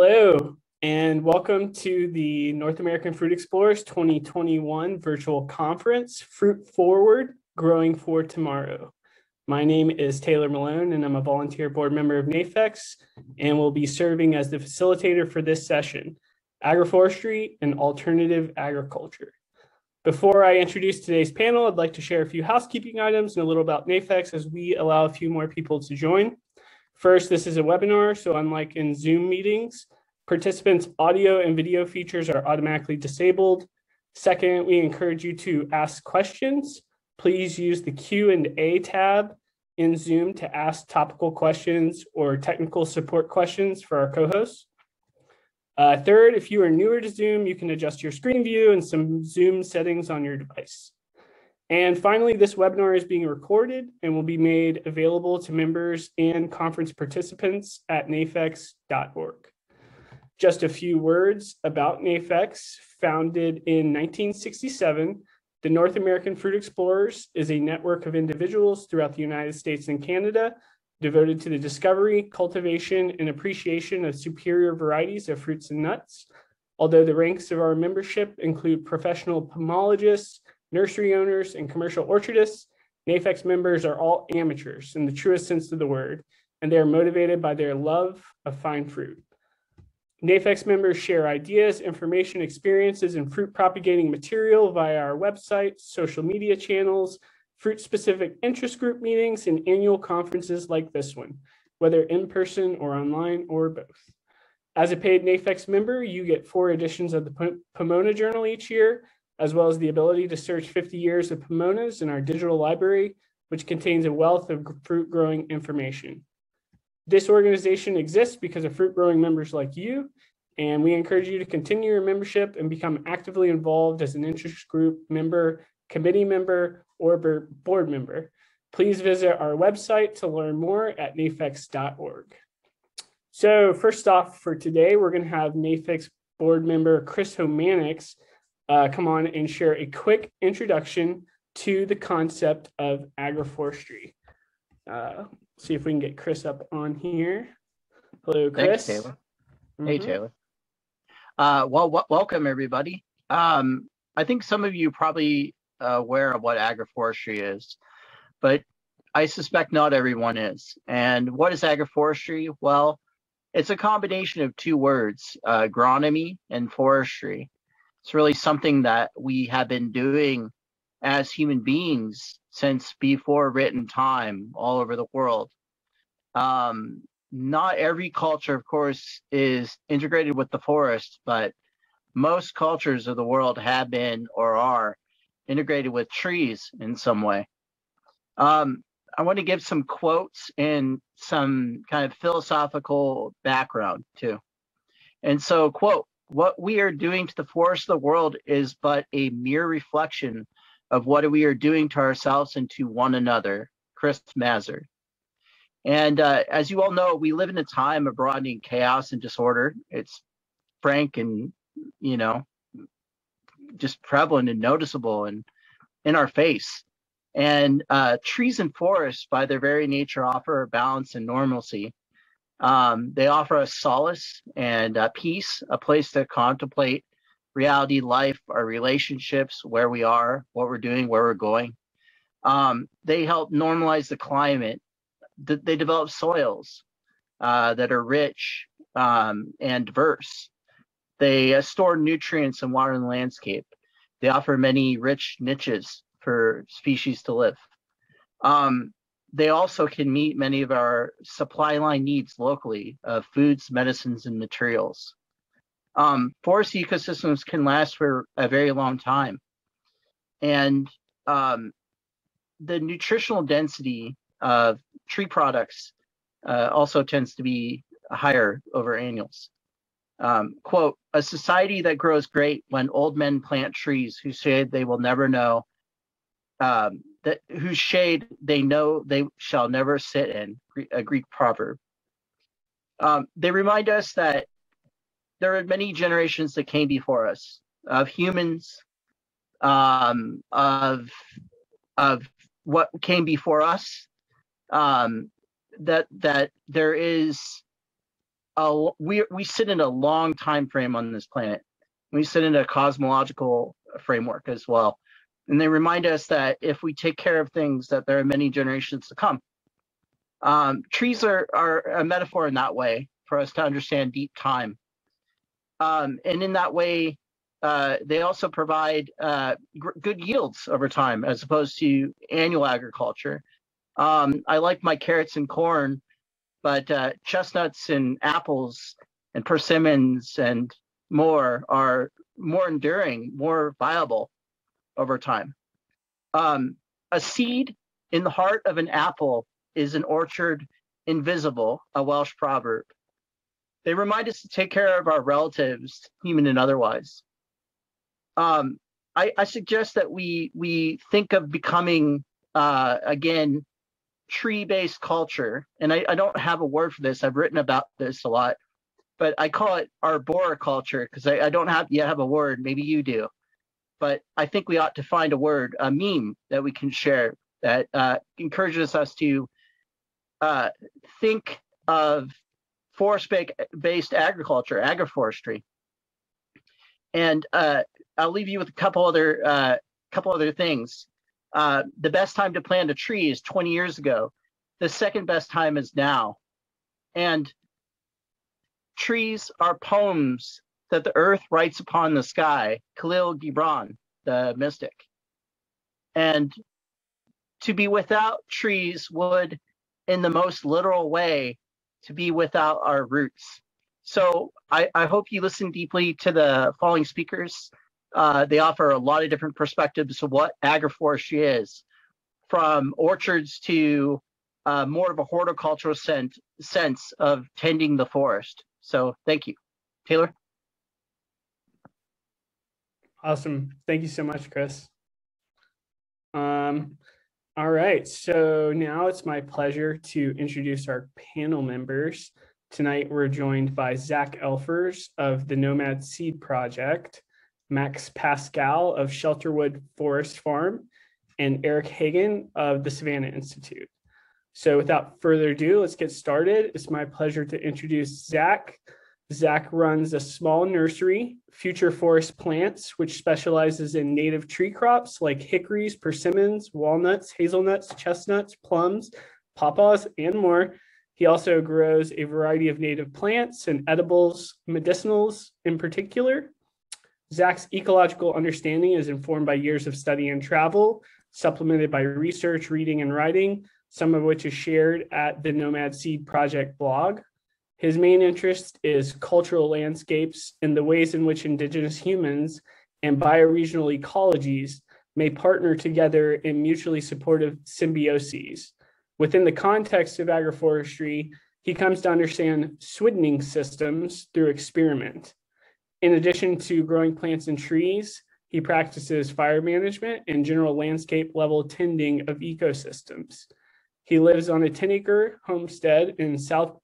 Hello, and welcome to the North American Fruit Explorers 2021 virtual conference, Fruit Forward, Growing for Tomorrow. My name is Taylor Malone, and I'm a volunteer board member of NAFEX, and will be serving as the facilitator for this session, Agroforestry and Alternative Agriculture. Before I introduce today's panel, I'd like to share a few housekeeping items and a little about NAFEX as we allow a few more people to join. First, this is a webinar, so unlike in Zoom meetings, participants' audio and video features are automatically disabled. Second, we encourage you to ask questions. Please use the Q&A tab in Zoom to ask topical questions or technical support questions for our co-hosts. Uh, third, if you are newer to Zoom, you can adjust your screen view and some Zoom settings on your device. And finally, this webinar is being recorded and will be made available to members and conference participants at nafex.org. Just a few words about NAFEX. Founded in 1967, the North American Fruit Explorers is a network of individuals throughout the United States and Canada devoted to the discovery, cultivation, and appreciation of superior varieties of fruits and nuts. Although the ranks of our membership include professional pomologists, nursery owners, and commercial orchardists, NAFEX members are all amateurs in the truest sense of the word, and they are motivated by their love of fine fruit. NAFEX members share ideas, information, experiences, and fruit propagating material via our website, social media channels, fruit-specific interest group meetings, and annual conferences like this one, whether in person or online or both. As a paid NAFEX member, you get four editions of the Pomona Journal each year, as well as the ability to search 50 years of pomonas in our digital library, which contains a wealth of fruit growing information. This organization exists because of fruit growing members like you, and we encourage you to continue your membership and become actively involved as an interest group member, committee member, or board member. Please visit our website to learn more at nafex.org. So first off for today, we're gonna have NAFEX board member Chris Homanix uh, come on and share a quick introduction to the concept of agroforestry. Uh, see if we can get Chris up on here. Hello, Chris. Thanks, Taylor. Mm -hmm. Hey, Taylor. Uh, well, welcome everybody. Um, I think some of you probably uh, aware of what agroforestry is, but I suspect not everyone is. And what is agroforestry? Well, it's a combination of two words, uh, agronomy and forestry. It's really something that we have been doing as human beings since before written time all over the world. Um, not every culture, of course, is integrated with the forest, but most cultures of the world have been or are integrated with trees in some way. Um, I want to give some quotes and some kind of philosophical background too. And so, quote, what we are doing to the forest of the world is but a mere reflection of what we are doing to ourselves and to one another. Chris Maser. And uh, as you all know, we live in a time of broadening chaos and disorder. It's frank and, you know, just prevalent and noticeable and in our face. And uh, trees and forests, by their very nature, offer balance and normalcy. Um, they offer us solace and uh, peace, a place to contemplate reality, life, our relationships, where we are, what we're doing, where we're going. Um, they help normalize the climate. They develop soils uh, that are rich um, and diverse. They uh, store nutrients and water in the landscape. They offer many rich niches for species to live. Um, they also can meet many of our supply line needs locally of foods, medicines, and materials. Um, forest ecosystems can last for a very long time. And um, the nutritional density of tree products uh, also tends to be higher over annuals. Um, quote, a society that grows great when old men plant trees who say they will never know um, that whose shade they know they shall never sit in, a Greek proverb. Um, they remind us that there are many generations that came before us of humans, um, of of what came before us. Um, that that there is a, we we sit in a long time frame on this planet. We sit in a cosmological framework as well, and they remind us that if we take care of things, that there are many generations to come. Um, trees are are a metaphor in that way for us to understand deep time, um, and in that way, uh, they also provide uh, good yields over time as opposed to annual agriculture. Um, I like my carrots and corn, but uh, chestnuts and apples and persimmons and more are more enduring, more viable over time. Um, a seed in the heart of an apple is an orchard invisible, a Welsh proverb. They remind us to take care of our relatives, human and otherwise um, I, I, suggest that we we think of becoming uh, again tree-based culture, and I, I, don't have a word for this. I've written about this a lot, but I call it arboriculture because I, I don't have yet have a word. Maybe you do, but I think we ought to find a word, a meme that we can share that uh, encourages us to uh, think of forest-based agriculture, agroforestry, and uh, I'll leave you with a couple other uh, couple other things. Uh, the best time to plant a tree is 20 years ago. The second best time is now. And trees are poems that the earth writes upon the sky. Kahlil Gibran, the mystic. And to be without trees would, in the most literal way, to be without our roots. So I, I hope you listen deeply to the following speakers. Uh, they offer a lot of different perspectives of what agroforestry is, from orchards to uh, more of a horticultural sense, sense of tending the forest. So thank you. Taylor? Awesome. Thank you so much, Chris. Um, all right, so now it's my pleasure to introduce our panel members. Tonight we're joined by Zach Elfers of the Nomad Seed Project, Max Paschall of Shelterwood Forest Farm, and Erik Hagan of the Savanna Institute. So without further ado, let's get started. It's my pleasure to introduce Zach. Zach runs a small nursery, Future Forest Plants, which specializes in native tree crops like hickories, persimmons, walnuts, hazelnuts, chestnuts, plums, pawpaws, and more. He also grows a variety of native plants and edibles, medicinals in particular, Zach's ecological understanding is informed by years of study and travel, supplemented by research, reading, and writing, some of which is shared at the Nomad Seed Project blog. His main interest is cultural landscapes and the ways in which indigenous humans and bioregional ecologies may partner together in mutually supportive symbioses. Within the context of agroforestry, he comes to understand swiddening systems through experiment. In addition to growing plants and trees, he practices fire management and general landscape level tending of ecosystems. He lives on a 10 acre homestead in south,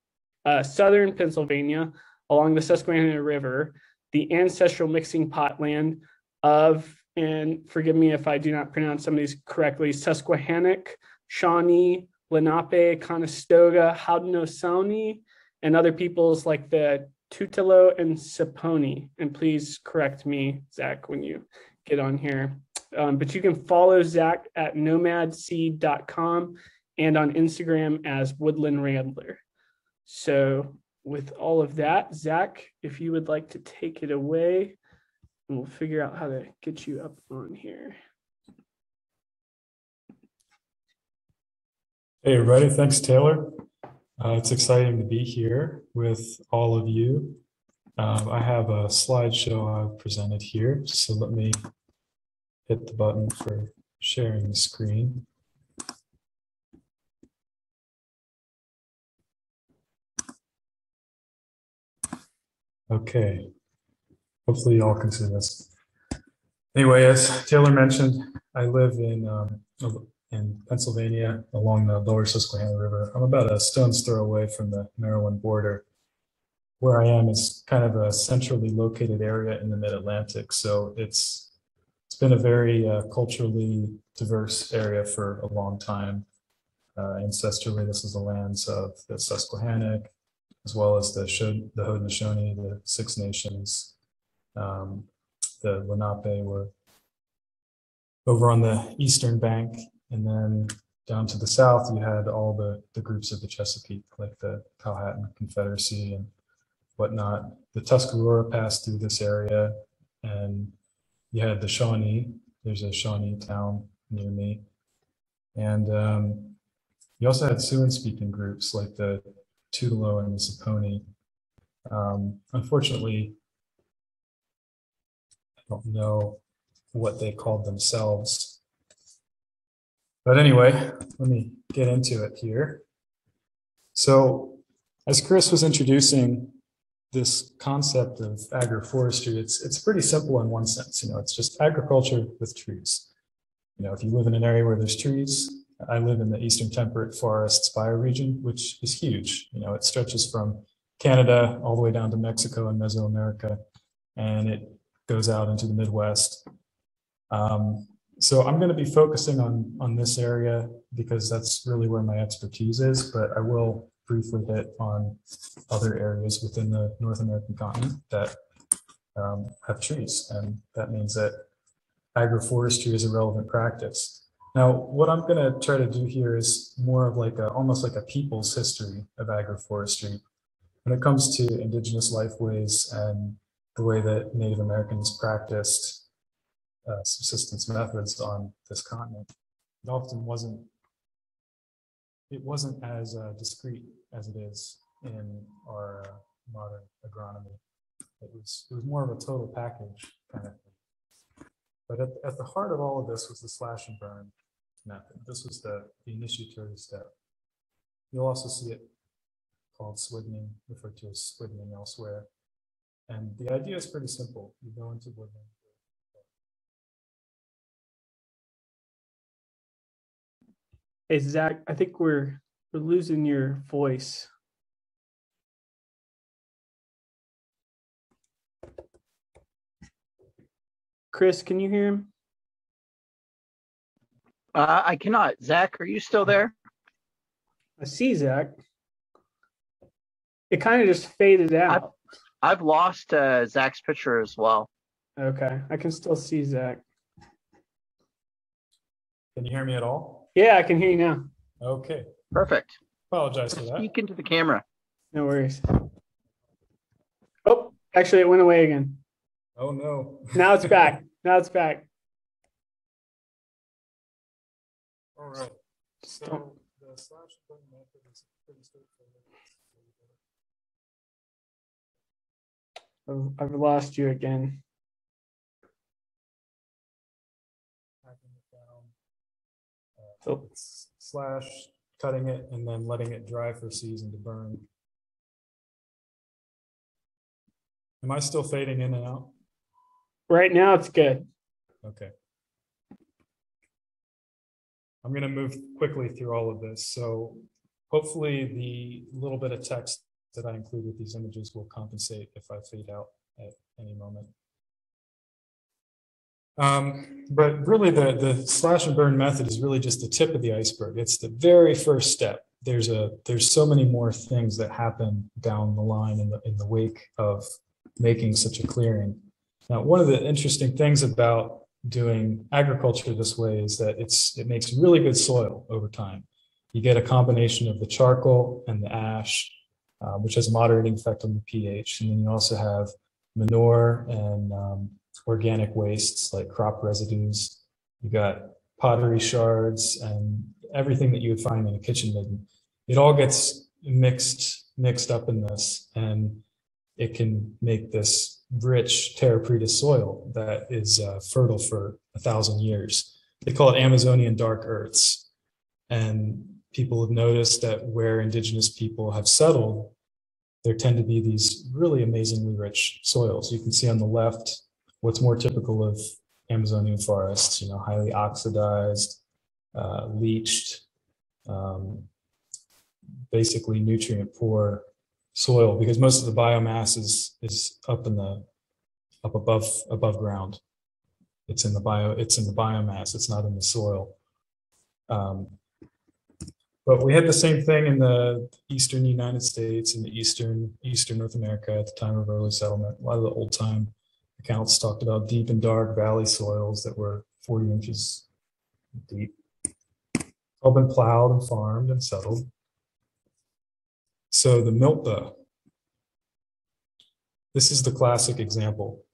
uh, southern Pennsylvania along the Susquehanna River, the ancestral mixing pot land of, and forgive me if I do not pronounce some of these correctly, Susquehannock, Shawnee, Lenape, Conestoga, Haudenosaunee, and other peoples like the Tutelo and Saponi. And please correct me, Zach, when you get on here. Um, but you can follow Zach at nomadseed.com and on Instagram as Woodland Rambler. So, with all of that, Zach, if you would like to take it away, we'll figure out how to get you up on here. Hey, everybody. Thanks, Taylor. Uh, it's exciting to be here with all of you. Um, I have a slideshow I've presented here, so let me hit the button for sharing the screen. Okay, hopefully you all can see this. Anyway, as Taylor mentioned, I live in um, in Pennsylvania along the lower Susquehanna River. I'm about a stone's throw away from the Maryland border. Where I am is kind of a centrally located area in the mid-Atlantic. So it's it's been a very uh, culturally diverse area for a long time. Uh, ancestrally, this is the lands of the Susquehannock, as well as the Sho- the Haudenosaunee, the Six Nations, um, the Lenape were over on the eastern bank, and then down to the south, you had all the, the groups of the Chesapeake, like the Powhatan Confederacy and whatnot. The Tuscarora passed through this area, and you had the Shawnee. There's a Shawnee town near me, and um, you also had Siouan-speaking groups like the Tutelo and the Saponi. Um, unfortunately, I don't know what they called themselves. But anyway, let me get into it here. So, as Chris was introducing this concept of agroforestry, it's it's pretty simple in one sense. You know, it's just agriculture with trees. You know, if you live in an area where there's trees, I live in the eastern temperate forests bioregion, which is huge. You know, it stretches from Canada all the way down to Mexico and Mesoamerica, and it goes out into the Midwest. Um, so I'm going to be focusing on on this area because that's really where my expertise is, but I will briefly hit on other areas within the North American continent that um, have trees, and that means that agroforestry is a relevant practice. Now, what I'm going to try to do here is more of like a almost like a people's history of agroforestry when it comes to indigenous lifeways and the way that Native Americans practiced uh, subsistence methods on this continent. It often wasn't it wasn't as uh, discrete as it is in our uh, modern agronomy. It was it was more of a total package kind of thing. But at, at the heart of all of this was the slash and burn method. This was the, the initiatory step. You'll also see it called swiddening, referred to as swiddening elsewhere. And the idea is pretty simple. You go into woodland. Hey Zach, I think we're we're losing your voice. Chris, can you hear him? Uh, I cannot. Zach, are you still there? I see Zach. It kind of just faded out. I've lost uh, Zach's picture as well. Okay, I can still see Zach. Can you hear me at all? Yeah, I can hear you now. Okay. Perfect. Apologize for that. Speak into the camera. No worries. Oh, actually, it went away again. Oh, no. Now it's back. now it's back. So the slash burn method is pretty straightforward. I've, I've lost you again. Hacking it down. Uh, So it's slash cutting it and then letting it dry for season to burn. Am I still fading in and out? right now it's good. Okay. I'm going to move quickly through all of this. So hopefully the little bit of text that I include with these images will compensate if I fade out at any moment. Um, but really the, the slash and burn method is really just the tip of the iceberg. It's the very first step. There's a there's so many more things that happen down the line in the in the wake of making such a clearing. Now, one of the interesting things about doing agriculture this way is that it's it makes really good soil over time. You get a combination of the charcoal and the ash, uh, which has a moderating effect on the pH, and then you also have manure and um, organic wastes like crop residues. You got pottery shards and everything that you would find in a kitchen midden. It all gets mixed mixed up in this, and it can make this rich terra preta soil that is uh, fertile for a thousand years. They call it Amazonian dark earths. And people have noticed that where indigenous people have settled, there tend to be these really amazingly rich soils. You can see on the left what's more typical of Amazonian forests, you know, highly oxidized, uh, leached, um, basically nutrient poor soil because most of the biomass is is up in the up above above ground. It's in the bio it's in the biomass. It's not in the soil. Um, But we had the same thing in the eastern United States and the eastern eastern North America at the time of early settlement. A lot of the old time accounts talked about deep and dark valley soils that were 40 inches deep. All been plowed and farmed and settled. So the milpa, this is the classic example.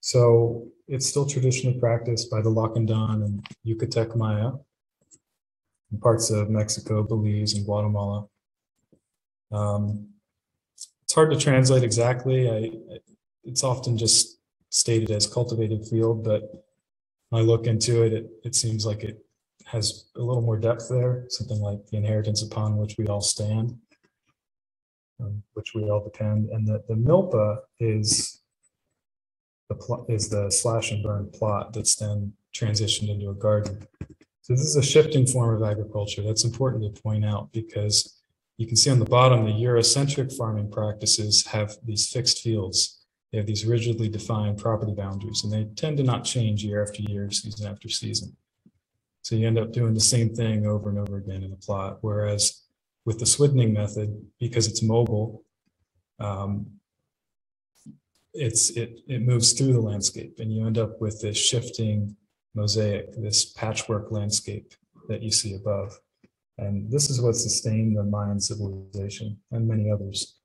So it's still traditionally practiced by the Lacandon and Yucatec Maya in parts of Mexico, Belize, and Guatemala. Um, it's hard to translate exactly. I, it's often just stated as cultivated field, but when I look into it, it, it seems like it has a little more depth there, something like the inheritance upon which we all stand, um, which we all depend. And the, the milpa is the is the slash and burn plot that's then transitioned into a garden. So this is a shifting form of agriculture. That's important to point out because you can see on the bottom, the Eurocentric farming practices have these fixed fields. They have these rigidly defined property boundaries, and they tend to not change year after year, season after season. So you end up doing the same thing over and over again in the plot. Whereas with the Swiddening method, because it's mobile, um, it's it it moves through the landscape, and you end up with this shifting mosaic, this patchwork landscape that you see above. And this is what sustained the Mayan civilization and many others.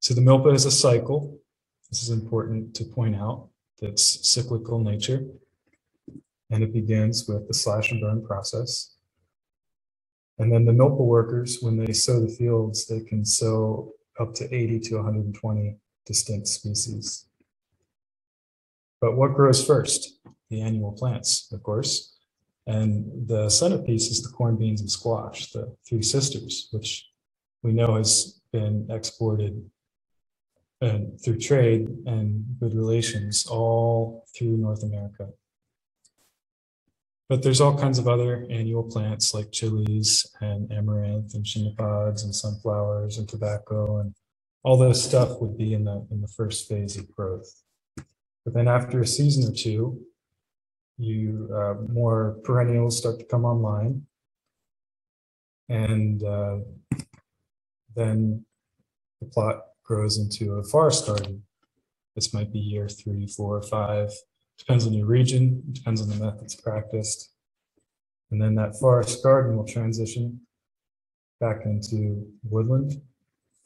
So the milpa is a cycle. This is important to point out. That's cyclical nature. And it begins with the slash and burn process. And then the milpa workers, when they sow the fields, they can sow up to 80 to 120 distinct species. But what grows first? The annual plants, of course. And the centerpiece is the corn, beans, and squash, the three sisters, which we know has been exported and through trade and good relations all through North America. But there's all kinds of other annual plants like chilies and amaranth and chenopods and sunflowers and tobacco and all those stuff would be in the in the first phase of growth. But then after a season or two, you uh, more perennials start to come online, and uh, then the plot grows into a forest garden. This might be year three, four, five. Depends on your region. Depends on the methods practiced. And then that forest garden will transition back into woodland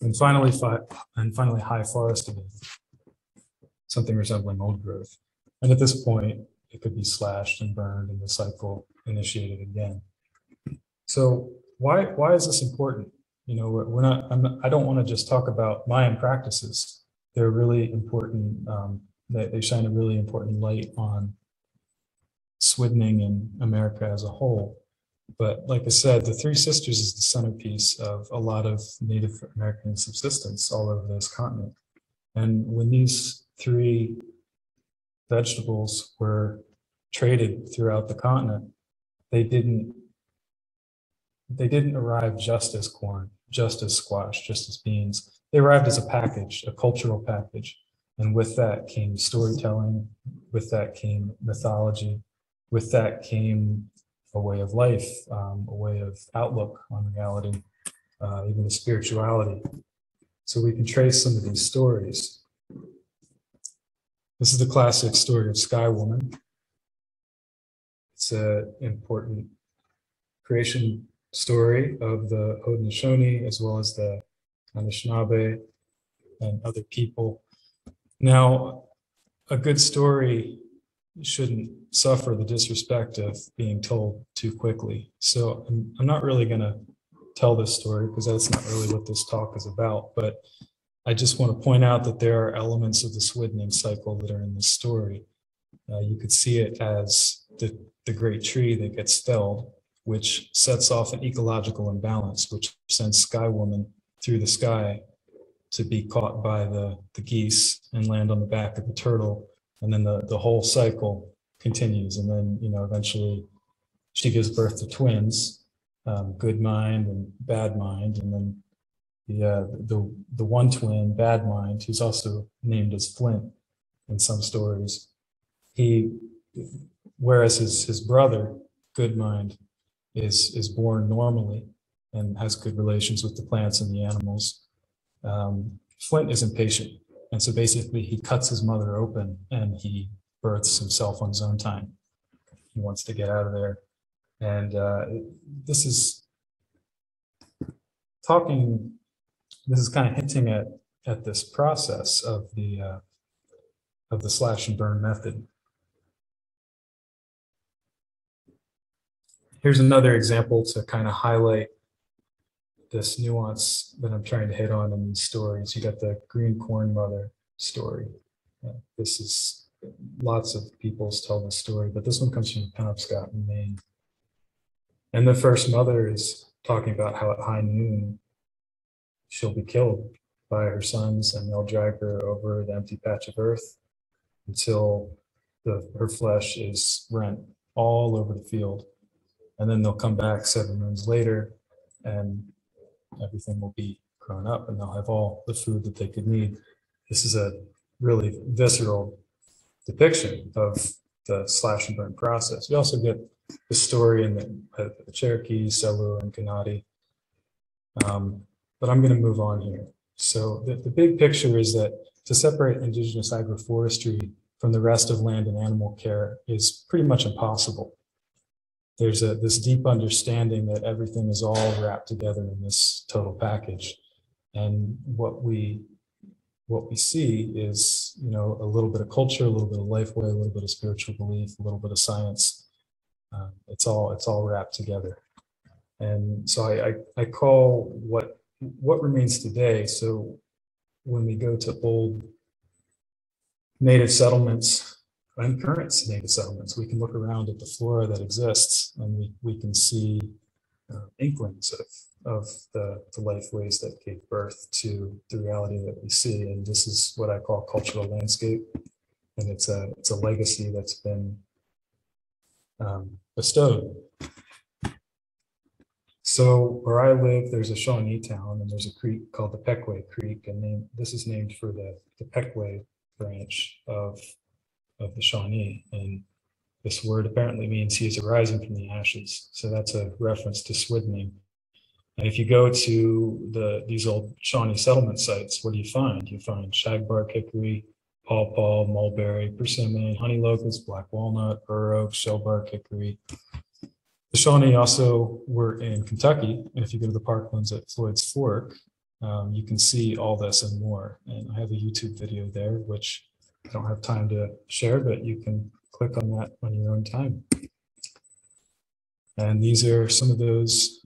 and finally, fi- and finally, high forest something resembling old growth. And at this point, it could be slashed and burned, and the cycle initiated again. So why why is this important? You know, we're, we're not. I'm I don't want to just talk about Mayan practices. They're really important. Um, they, they shine a really important light on Swiddening and America as a whole. But like I said, the Three Sisters is the centerpiece of a lot of Native American subsistence all over this continent. And when these three vegetables were traded throughout the continent, they didn't they didn't arrive just as corn, just as squash, just as beans. They arrived as a package, a cultural package. And with that came storytelling, with that came mythology, with that came a way of life, um, a way of outlook on reality, uh, even a spirituality. So we can trace some of these stories. This is the classic story of Sky Woman. It's an important creation story of the Haudenosaunee as well as the Anishinaabe and other people. Now, a good story shouldn't suffer the disrespect of being told too quickly. So I'm, I'm not really going to tell this story because that's not really what this talk is about. But I just want to point out that there are elements of the Swiddening cycle that are in this story. Uh, you could see it as the, the great tree that gets felled, which sets off an ecological imbalance, which sends Sky Woman through the sky to be caught by the, the geese and land on the back of the turtle and then the, the whole cycle continues and then you know eventually she gives birth to twins um, good mind and bad mind and then the, uh, the the one twin bad mind who's also named as flint in some stories he whereas his his brother good mind is, is born normally and has good relations with the plants and the animals. Um, Flint is impatient. And so basically he cuts his mother open and he births himself on his own time. He wants to get out of there. And uh, this is talking, this is kind of hinting at, at this process of the, uh, of the slash and burn method. Here's another example to kind of highlight this nuance that I'm trying to hit on in these stories. You got the green corn mother story. Uh, this is lots of people's tell this story, but this one comes from Penobscot in Maine. And the first mother is talking about how at high noon she'll be killed by her sons and they'll drag her over the empty patch of earth until the, her flesh is rent all over the field. And then they'll come back seven moons later and everything will be grown up and they'll have all the food that they could need. This is a really visceral depiction of the slash and burn process. We also get the story in the, uh, the Cherokee, Selu, and Kanati. Um, but I'm going to move on here. So the, the big picture is that to separate indigenous agroforestry from the rest of land and animal care is pretty much impossible. There's a this deep understanding that everything is all wrapped together in this total package. And what we what we see is, you know, a little bit of culture, a little bit of lifeway, a little bit of spiritual belief, a little bit of science. Um, it's all it's all wrapped together. And so I, I, I call what what remains today. So when we go to old native settlements and current native settlements, we can look around at the flora that exists and we, we can see uh, inklings of, of the, the life ways that gave birth to the reality that we see. And this is what I call cultural landscape. And it's a, it's a legacy that's been um, bestowed so where I live, there's a Shawnee town and there's a creek called the Pequea Creek. And name, this is named for the, the Pequea branch of, of the Shawnee. And this word apparently means he is arising from the ashes. So that's a reference to Swidney. And if you go to the these old Shawnee settlement sites, what do you find? You find shagbark hickory, pawpaw, mulberry, persimmon, honey locust, black walnut, bur oak, shellbark hickory, the Shawnee also were in Kentucky. And if you go to the parklands at Floyd's Fork, um, you can see all this and more. And I have a YouTube video there, which I don't have time to share, but you can click on that on your own time. And these are some of those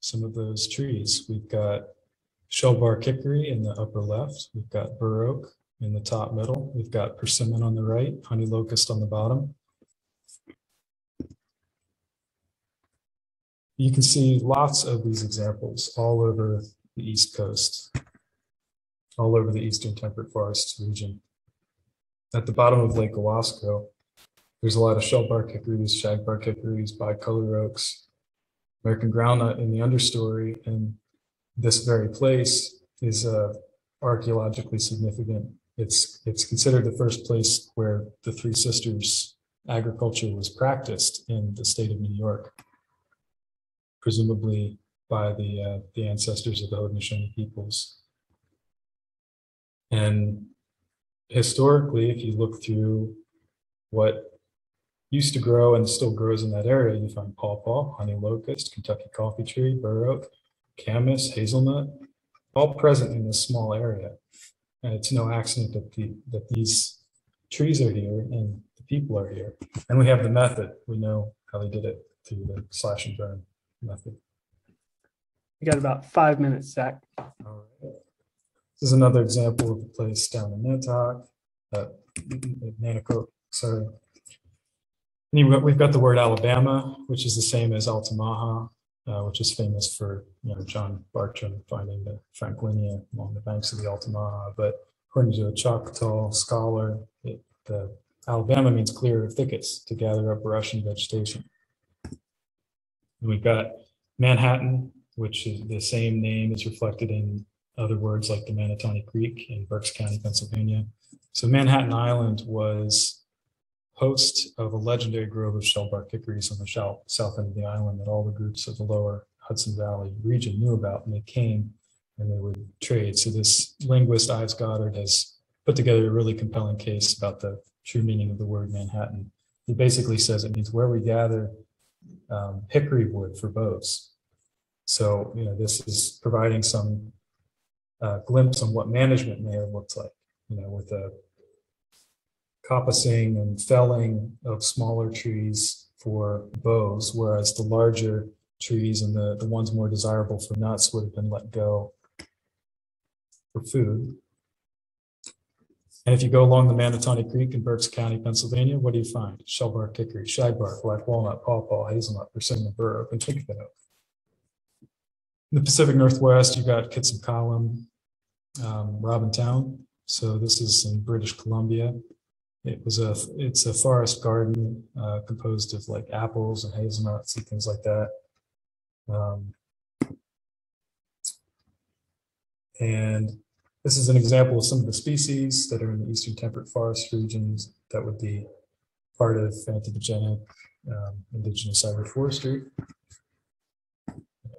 some of those trees. We've got shellbark hickory in the upper left. We've got bur oak in the top middle. We've got persimmon on the right, honey locust on the bottom. You can see lots of these examples all over the East Coast, all over the Eastern temperate forests region. At the bottom of Lake Owasco, there's a lot of shellbark hickories, shagbark hickories, bicolor oaks, American groundnut in the understory, and this very place is uh, archaeologically significant. It's it's considered the first place where the Three Sisters agriculture was practiced in the state of New York presumably by the, uh, the ancestors of the Haudenosaunee peoples. And historically, if you look through what used to grow and still grows in that area, you find pawpaw, honey locust, Kentucky coffee tree, bur oak, camas, hazelnut, all present in this small area. And it's no accident that the that these trees are here and the people are here. And we have the method. We know how they did it through the slash and burn method. You got about five minutes, Zach. All right. This is another example of a place down in Nantucket, uh, Nanticoke, sorry. And we've got the word Alabama, which is the same as Altamaha, uh, which is famous for you know John Bartram finding the Franklinia along the banks of the Altamaha. But according to a Choctaw scholar, it, the Alabama means clear thickets to gather up brush and vegetation. We've got Manhattan, which is the same name is reflected in other words like the Manatawny Creek in Berks County, Pennsylvania. So Manhattan Island was host of a legendary grove of shellbark hickories on the south, south end of the island that all the groups of the lower Hudson Valley region knew about and they came and they would trade. So this linguist, Ives Goddard, has put together a really compelling case about the true meaning of the word Manhattan. He basically says it means where we gather um, hickory wood for bows. So, you know, this is providing some uh, glimpse on what management may have looked like, you know, with a coppicing and felling of smaller trees for bows, whereas the larger trees and the, the ones more desirable for nuts would have been let go for food. And if you go along the Manatawny Creek in Berks County, Pennsylvania, what do you find? Shellbark, hickory, shagbark, black walnut, pawpaw, hazelnut, persimmon, bur oak, and chinkapin oak. In the Pacific Northwest, you've got Kitselas Canyon, um, Robintown. So this is in British Columbia. It was a it's a forest garden uh, composed of like apples and hazelnuts and things like that. Um, and this is an example of some of the species that are in the eastern temperate forest regions that would be part of anthropogenic um, indigenous agroforestry.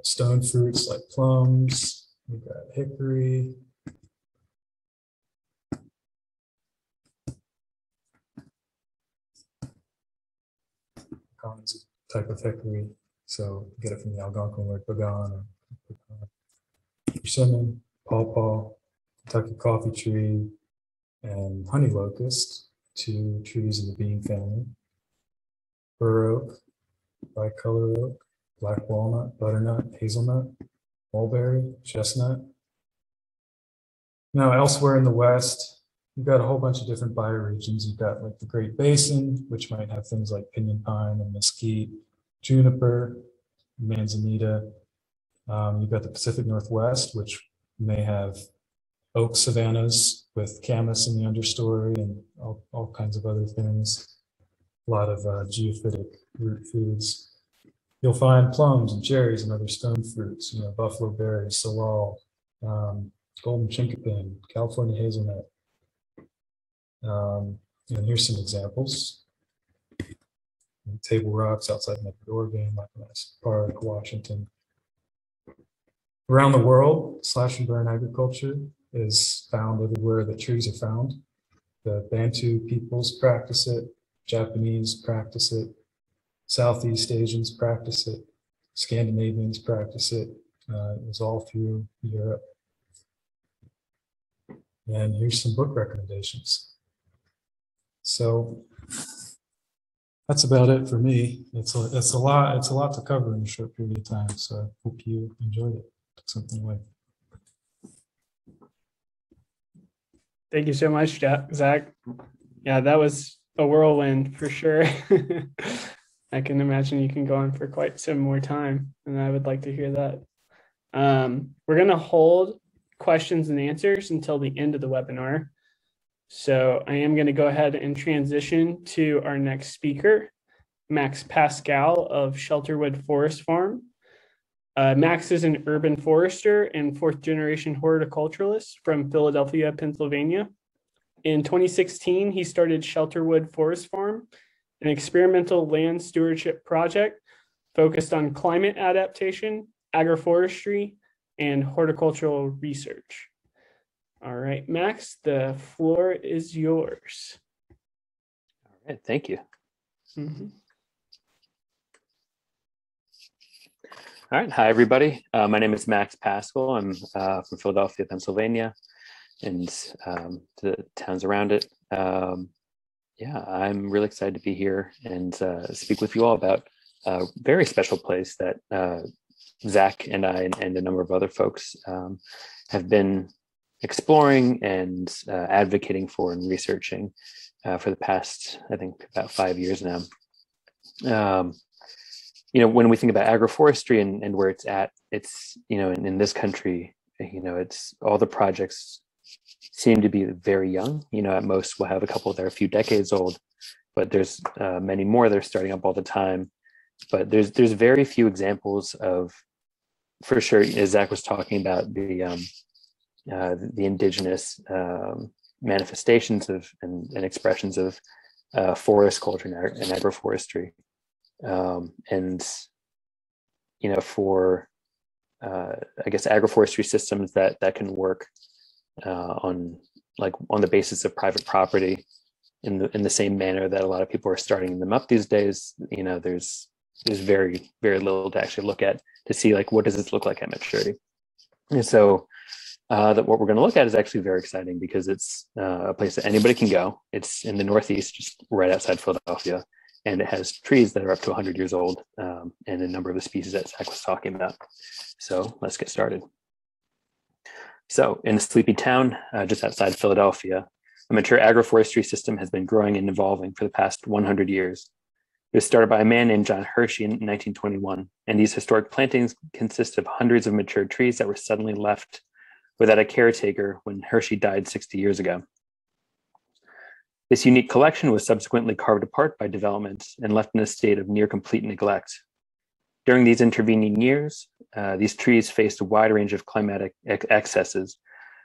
Stone fruits like plums, we've got hickory, commons type of hickory. So get it from the Algonquin word bagan or persimmon, pawpaw, Kentucky coffee tree, and honey locust, two trees in the bean family. Bur oak, bicolor oak, black walnut, butternut, hazelnut, mulberry, chestnut. Now elsewhere in the West, you've got a whole bunch of different bioregions. You've got like the Great Basin, which might have things like pinyon pine and mesquite, juniper, manzanita. Um, you've got the Pacific Northwest, which may have oak savannas with camas in the understory and all, all kinds of other things. A lot of uh, geophytic root foods. You'll find plums and cherries and other stone fruits, you know, buffalo berries, salal, um, golden chinkapin, California hazelnut. Um, and here's some examples. Table Rocks outside Medford, Oregon, Nice Park, Washington. Around the world, slash and burn agriculture is found everywhere that trees are found. The Bantu peoples practice it, Japanese practice it, Southeast Asians practice it, Scandinavians practice it. Uh, it was all through Europe. And here's some book recommendations. So that's about it for me. It's a, it's a lot. It's a lot to cover in a short period of time. So I hope you enjoyed it. Took something away. Thank you so much, Zach. Yeah, that was a whirlwind for sure. I can imagine you can go on for quite some more time, and I would like to hear that. Um, we're going to hold questions and answers until the end of the webinar. So I am going to go ahead and transition to our next speaker, Max Paschall of Shelterwood Forest Farm. Uh, Max is an urban forester and fourth generation horticulturalist from Philadelphia, Pennsylvania. In 2016, he started Shelterwood Forest Farm, an experimental land stewardship project focused on climate adaptation, agroforestry, and horticultural research. All right, Max, the floor is yours. All right, thank you. Mm -hmm. All right. Hi, everybody. Uh, my name is Max Paschall. I'm uh, from Philadelphia, Pennsylvania, and um, the towns around it. Um, yeah, I'm really excited to be here and uh, speak with you all about a very special place that uh, Zach and I and a number of other folks um, have been exploring and uh, advocating for and researching uh, for the past, I think, about five years now. Um, you know, when we think about agroforestry and, and where it's at, it's, you know, in, in this country, you know, it's all the projects seem to be very young. You know, at most we'll have a couple that are a few decades old, but there's uh, many more that are starting up all the time. But there's there's very few examples of, for sure, as Zach was talking about the um, uh, the indigenous um, manifestations of and, and expressions of uh, forest culture and, and agroforestry. Um, and, you know, for, uh, I guess, agroforestry systems that, that can work uh, on like on the basis of private property in the in the same manner that a lot of people are starting them up these days you know there's there's very very little to actually look at to see like what does this look like at maturity. And so uh, that what we're going to look at is actually very exciting because it's uh, a place that anybody can go. It's in the northeast just right outside philadelphia and it has trees that are up to 100 years old um, and a number of the species that zach was talking about. So let's get started so in a sleepy town uh, just outside philadelphia a mature agroforestry system has been growing and evolving for the past 100 years. It was started by a man named John Hershey in 1921, and these historic plantings consist of hundreds of mature trees that were suddenly left without a caretaker when Hershey died 60 years ago. This unique collection was subsequently carved apart by development and left in a state of near complete neglect. During these intervening years, uh, these trees faced a wide range of climatic ex- excesses,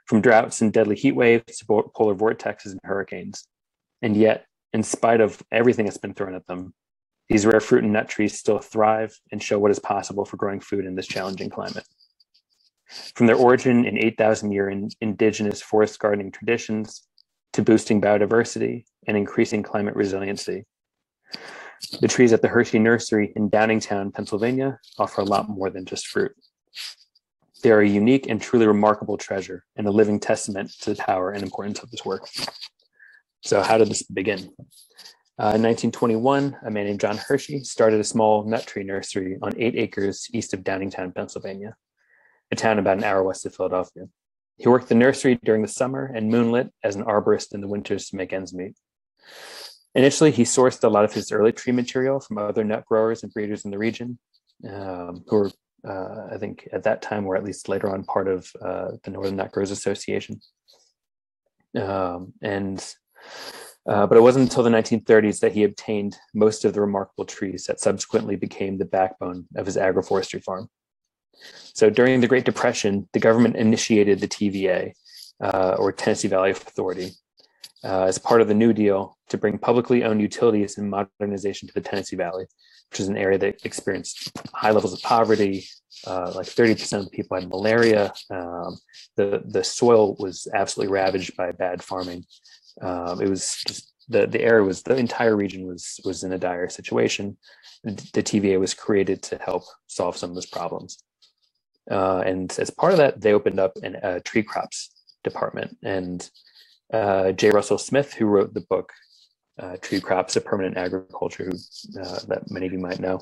from droughts and deadly heat waves to polar vortexes and hurricanes. And yet, in spite of everything that's been thrown at them, these rare fruit and nut trees still thrive and show what is possible for growing food in this challenging climate. From their origin in 8,000 year in indigenous forest gardening traditions to boosting biodiversity and increasing climate resiliency, the trees at the Hershey Nursery in Downingtown, Pennsylvania offer a lot more than just fruit. They are a unique and truly remarkable treasure and a living testament to the power and importance of this work. So, how did this begin? Uh, in 1921, a man named John Hershey started a small nut tree nursery on eight acres east of Downingtown, Pennsylvania, a town about an hour west of Philadelphia. He worked the nursery during the summer and moonlit as an arborist in the winters to make ends meet. Initially, he sourced a lot of his early tree material from other nut growers and breeders in the region um, who were uh, I think at that time, or at least later on, part of uh, the Northern Nut Growers Association. Um, and uh, but it wasn't until the 1930s that he obtained most of the remarkable trees that subsequently became the backbone of his agroforestry farm. So during the Great Depression, the government initiated the TVA, uh, or Tennessee Valley Authority, uh, as part of the New Deal to bring publicly owned utilities and modernization to the Tennessee Valley, which is an area that experienced high levels of poverty. Uh, like 30% of the people had malaria. Um, the, the soil was absolutely ravaged by bad farming. Um, it was just the, the area was, the entire region was, was in a dire situation. The TVA was created to help solve some of those problems. Uh, and as part of that, they opened up an, a tree crops department. And uh, J. Russell Smith, who wrote the book uh, Tree Crops, a Permanent Agriculture, who, uh, that many of you might know.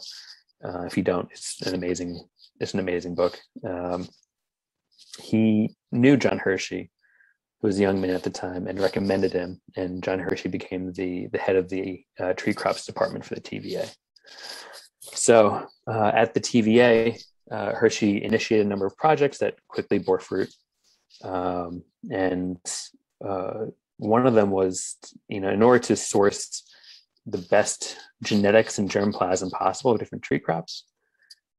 Uh, if you don't, it's an amazing, it's an amazing book. Um, he knew John Hershey, who was a young man at the time, and recommended him. And John Hershey became the the head of the uh, Tree Crops department for the TVA. So uh, at the TVA, Hershey initiated a number of projects that quickly bore fruit. Um, and uh, one of them was, you know, in order to source the best genetics and germplasm possible of different tree crops,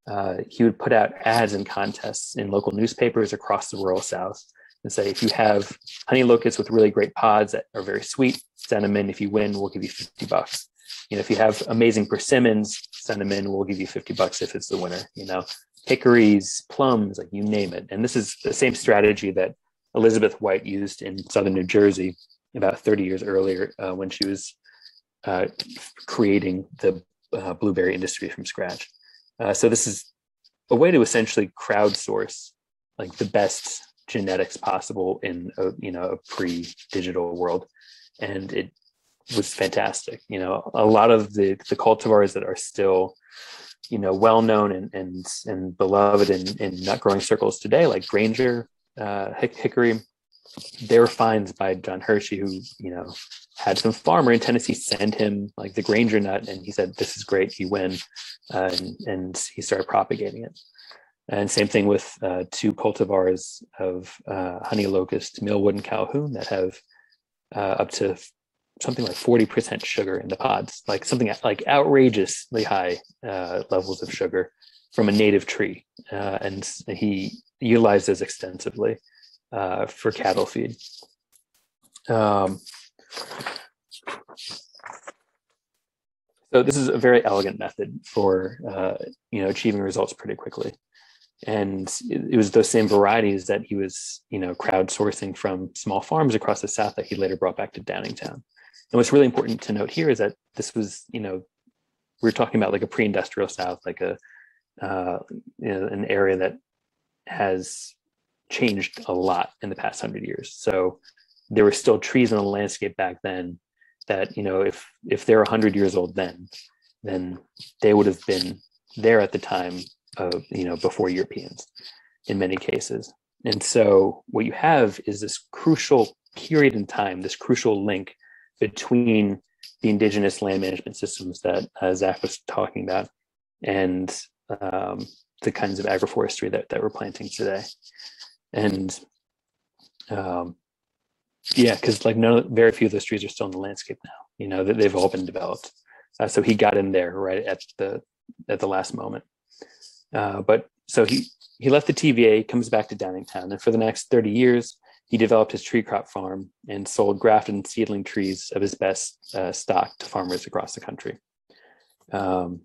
uh, he would put out ads and contests in local newspapers across the rural South and say, if you have honey locusts with really great pods that are very sweet, send them in. If you win, we'll give you 50 bucks. You know, if you have amazing persimmons, send them in. We'll give you 50 bucks if it's the winner. You know, hickories, plums, like you name it. And this is the same strategy that Elizabeth White used in southern New Jersey about 30 years earlier uh, when she was uh, creating the uh, blueberry industry from scratch. Uh, so this is a way to essentially crowdsource like the best genetics possible in a you know a pre-digital world, and it was fantastic. You know, a lot of the the cultivars that are still you know well known and and and beloved in in nut growing circles today, like Grainger, uh, Hickory, they were finds by John Hershey, who you know had some farmer in Tennessee send him like the Grainger nut, and he said, "This is great, you win," uh, and, and he started propagating it. And same thing with uh, two cultivars of uh, honey locust, Millwood and Calhoun, that have uh, up to something like 40% sugar in the pods, like something like outrageously high uh, levels of sugar from a native tree. Uh, and he utilized those extensively uh, for cattle feed. Um, so this is a very elegant method for uh, you know achieving results pretty quickly and it, it, was those same varieties that he was you know crowdsourcing from small farms across the south that he later brought back to downingtown and what's really important to note here is that this was you know we're talking about like a pre-industrial south like a uh, you know, an area that has changed a lot in the past hundred years. So there were still trees in the landscape back then that you know if if they're 100 years old then then they would have been there at the time of you know before europeans in many cases. And so what you have is this crucial period in time this crucial link between the indigenous land management systems that uh, zach was talking about and um, the kinds of agroforestry that, that we're planting today and um, yeah, because like no, very few of those trees are still in the landscape now. You know that they've all been developed. Uh, so he got in there right at the at the last moment. Uh, but so he he left the TVA, comes back to Downingtown, and for the next thirty years, he developed his tree crop farm and sold grafted and seedling trees of his best uh, stock to farmers across the country. Um,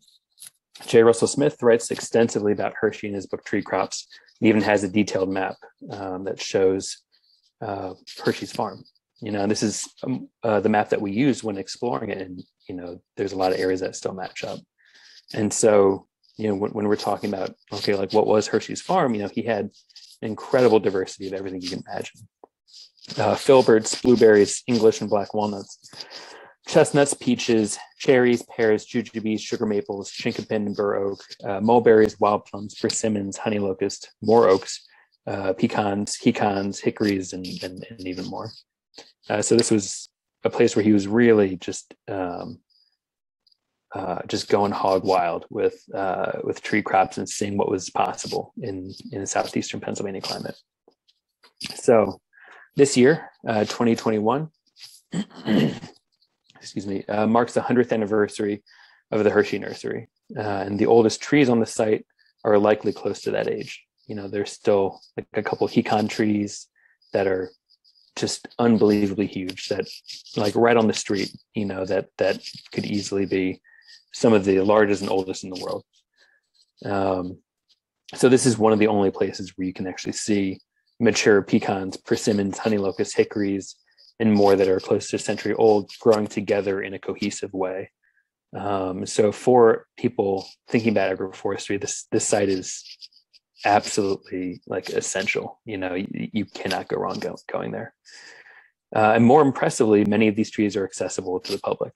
J. Russell Smith writes extensively about Hershey in his book Tree Crops. He even has a detailed map um, that shows uh, Hershey's farm. You know, this is um, uh, the map that we use when exploring it, and you know, there's a lot of areas that still match up. And so, you know, when, when we're talking about okay, like what was Hershey's farm, you know, he had incredible diversity of everything you can imagine. Uh, filberts, blueberries, English and black walnuts, chestnuts, peaches, cherries, pears, jujubes, sugar maples, chinkapin and bur oak, uh, mulberries, wild plums, persimmons, honey locust, more oaks, uh, pecans, pecans, hickories, and, and, and even more. Uh, so this was a place where he was really just um, uh, just going hog wild with uh, with tree crops and seeing what was possible in in the southeastern Pennsylvania climate. So this year, uh, 2021, excuse me, uh, marks the 100th anniversary of the Hershey Nursery, and the oldest trees on the site are likely close to that age. You know there's still like a couple pecan trees that are just unbelievably huge that like right on the street you know that that could easily be some of the largest and oldest in the world. Um, so this is one of the only places where you can actually see mature pecans persimmons honey locusts hickories and more that are close to a century old growing together in a cohesive way um, so for people thinking about agroforestry this this site is absolutely like essential. You know, you, you cannot go wrong go, going there. Uh, and more impressively, many of these trees are accessible to the public.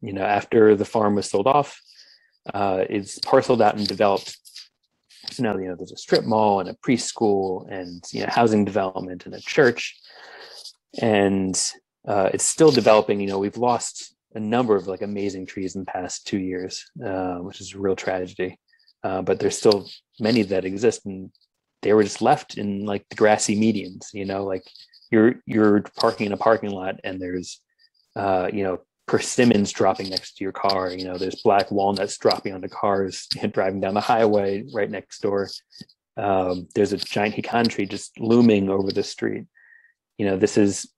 You know, after the farm was sold off, uh, it's parceled out and developed. So now, you know, there's a strip mall and a preschool and, you know, housing development and a church. And uh, it's still developing. You know, we've lost a number of like amazing trees in the past two years, uh, which is a real tragedy. Uh, but there's still many that exist, and they were just left in like the grassy medians. You know, like you're you're parking in a parking lot, and there's uh, you know persimmons dropping next to your car. You know, there's black walnuts dropping onto cars driving down the highway right next door. Um, there's a giant pecan tree just looming over the street. You know, this is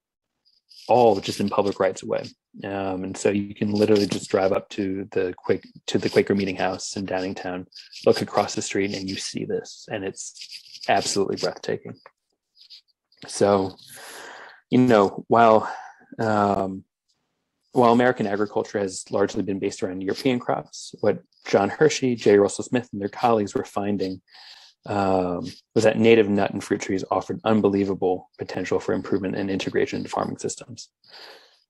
all just in public rights of way. Um, and so you can literally just drive up to the Quaker, to the Quaker Meeting House in Downingtown, look across the street, and you see this, and it's absolutely breathtaking. So, you know, while um, while American agriculture has largely been based around European crops, what John Hershey, J. Russell Smith, and their colleagues were finding um, was that native nut and fruit trees offered unbelievable potential for improvement and integration into farming systems.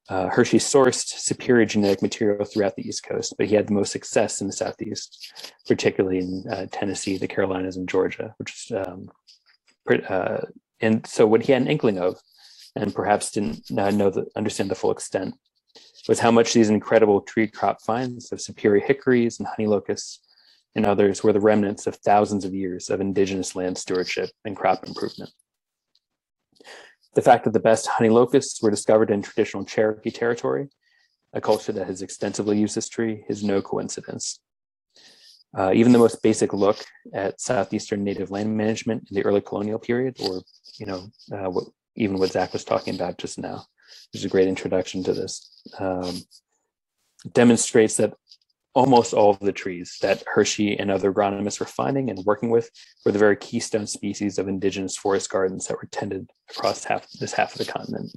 Uh, Hershey sourced superior genetic material throughout the East Coast, but he had the most success in the Southeast, particularly in uh, Tennessee, the Carolinas, and Georgia, which is, um, uh, and so what he had an inkling of, and perhaps didn't uh, know the, understand the full extent, was how much these incredible tree crop finds of superior hickories and honey locusts and others were the remnants of thousands of years of indigenous land stewardship and crop improvement. The fact that the best honey locusts were discovered in traditional Cherokee territory, a culture that has extensively used this tree, is no coincidence. Uh, even the most basic look at southeastern native land management in the early colonial period, or you know, uh, what, even what Zach was talking about just now, which is a great introduction to this, um, demonstrates that almost all of the trees that Hershey and other agronomists were finding and working with were the very keystone species of indigenous forest gardens that were tended across half this half of the continent.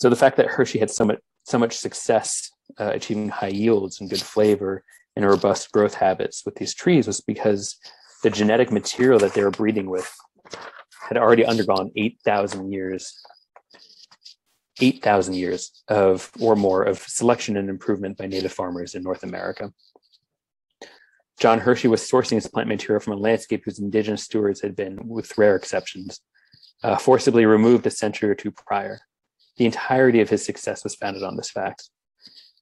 So the fact that Hershey had so much so much success uh, achieving high yields and good flavor and robust growth habits with these trees was because the genetic material that they were breeding with had already undergone 8,000 years 8,000 years of or more of selection and improvement by native farmers in North America. John Hershey was sourcing his plant material from a landscape whose indigenous stewards had been, with rare exceptions, uh, forcibly removed a century or two prior. The entirety of his success was founded on this fact.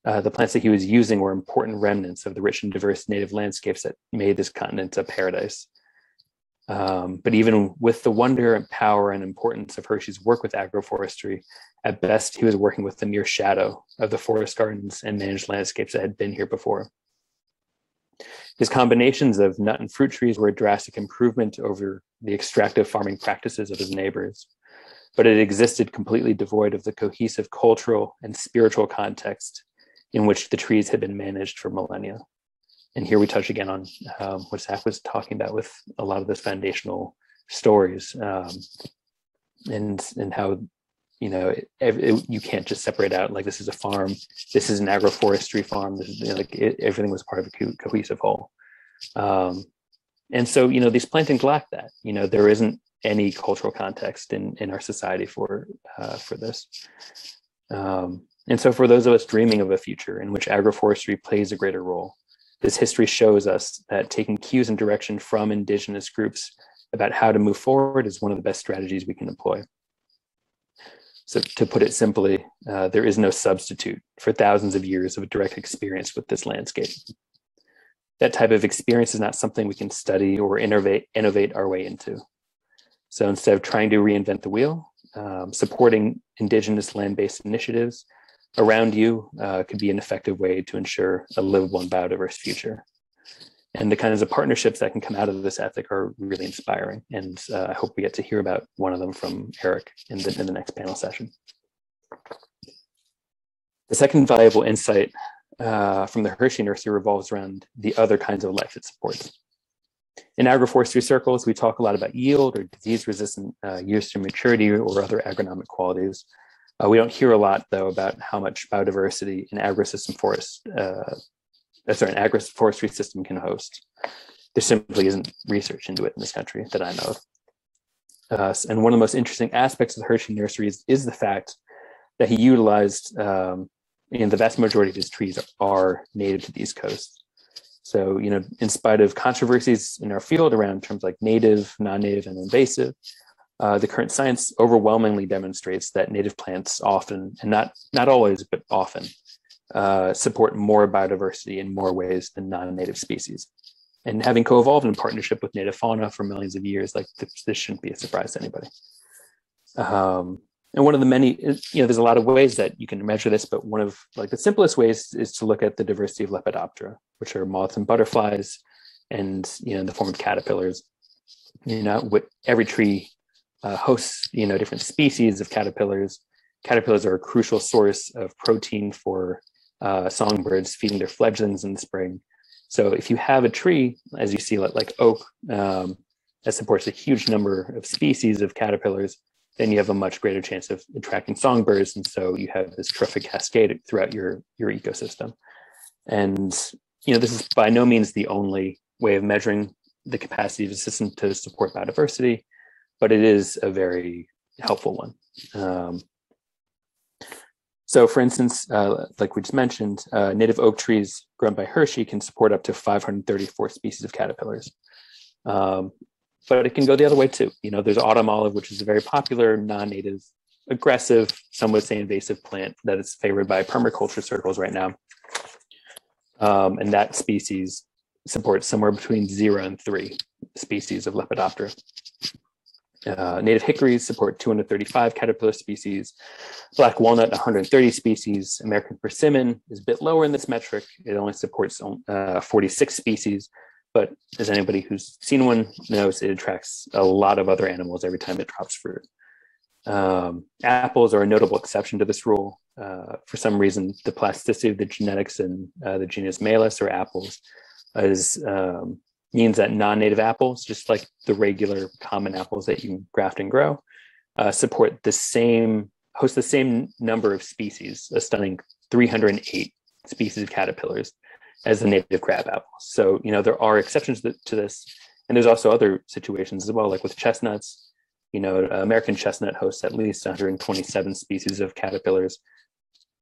Uh, the plants that he was using were important remnants of the rich and diverse native landscapes that made this continent a paradise. Um, but even with the wonder and power and importance of Hershey's work with agroforestry, at best he was working with the mere shadow of the forest gardens and managed landscapes that had been here before. His combinations of nut and fruit trees were a drastic improvement over the extractive farming practices of his neighbors, but it existed completely devoid of the cohesive cultural and spiritual context in which the trees had been managed for millennia. And here we touch again on um, what Zach was talking about with a lot of those foundational stories um, and and how you know it, it, you can't just separate out like this is a farm, this is an agroforestry farm. This is you know, like it, everything was part of a co- cohesive whole. Um, and so you know these plantings lack that. You know there isn't any cultural context in in our society for uh, for this. Um, and so, for those of us dreaming of a future in which agroforestry plays a greater role, this history shows us that taking cues and direction from Indigenous groups about how to move forward is one of the best strategies we can employ. So, to put it simply, uh, there is no substitute for thousands of years of direct experience with this landscape. That type of experience is not something we can study or innovate, innovate our way into. So, instead of trying to reinvent the wheel, um, supporting Indigenous land based initiatives around you uh, could be an effective way to ensure a livable and biodiverse future. And the kinds of partnerships that can come out of this ethic are really inspiring. And uh, I hope we get to hear about one of them from Erik in the, in the next panel session. The second valuable insight uh, from the Hershey Nursery revolves around the other kinds of life it supports. In agroforestry circles, we talk a lot about yield or disease resistant uh, years to maturity or other agronomic qualities. Uh, we don't hear a lot, though, about how much biodiversity an agro-system forest, uh, uh, sorry, an agroforestry system can host. There simply isn't research into it in this country that I know of. Uh, and one of the most interesting aspects of the Hershey nurseries is the fact that he utilized, um, and the vast majority of his trees are native to the East Coast. So, you know, in spite of controversies in our field around terms like native, non-native, and invasive, uh, the current science overwhelmingly demonstrates that native plants often, and not not always, but often, uh, support more biodiversity in more ways than non-native species. And having co-evolved in partnership with native fauna for millions of years, like this, this shouldn't be a surprise to anybody. Um, and one of the many, you know, there's a lot of ways that you can measure this, but one of like the simplest ways is to look at the diversity of Lepidoptera, which are moths and butterflies, and you know, in the form of caterpillars. You know, with every tree uh, hosts, you know, different species of caterpillars. Caterpillars are a crucial source of protein for uh, songbirds feeding their fledglings in the spring. So if you have a tree, as you see, like, like oak, um, that supports a huge number of species of caterpillars, then you have a much greater chance of attracting songbirds. And so you have this trophic cascade throughout your, your ecosystem. And, you know, this is by no means the only way of measuring the capacity of a system to support biodiversity but it is a very helpful one. Um, so for instance, uh, like we just mentioned, uh, native oak trees grown by Hershey can support up to 534 species of caterpillars. Um, but it can go the other way too. You know, there's autumn olive, which is a very popular non-native, aggressive, some would say invasive plant that is favored by permaculture circles right now. Um, and that species supports somewhere between zero and three species of Lepidoptera. Uh, native hickories support 235 caterpillar species. Black walnut, 130 species. American persimmon is a bit lower in this metric. It only supports uh, 46 species. But as anybody who's seen one knows, it attracts a lot of other animals every time it drops fruit. Um, apples are a notable exception to this rule. uh, for some reason, the plasticity of the genetics in uh, the genus Malus or apples is um, means that non-native apples, just like the regular common apples that you graft and grow, uh, support the same host the same number of species, a stunning 308 species of caterpillars as the native crab apple. So, you know, there are exceptions to this. And there's also other situations as well, like with chestnuts, you know, American chestnut hosts at least 127 species of caterpillars.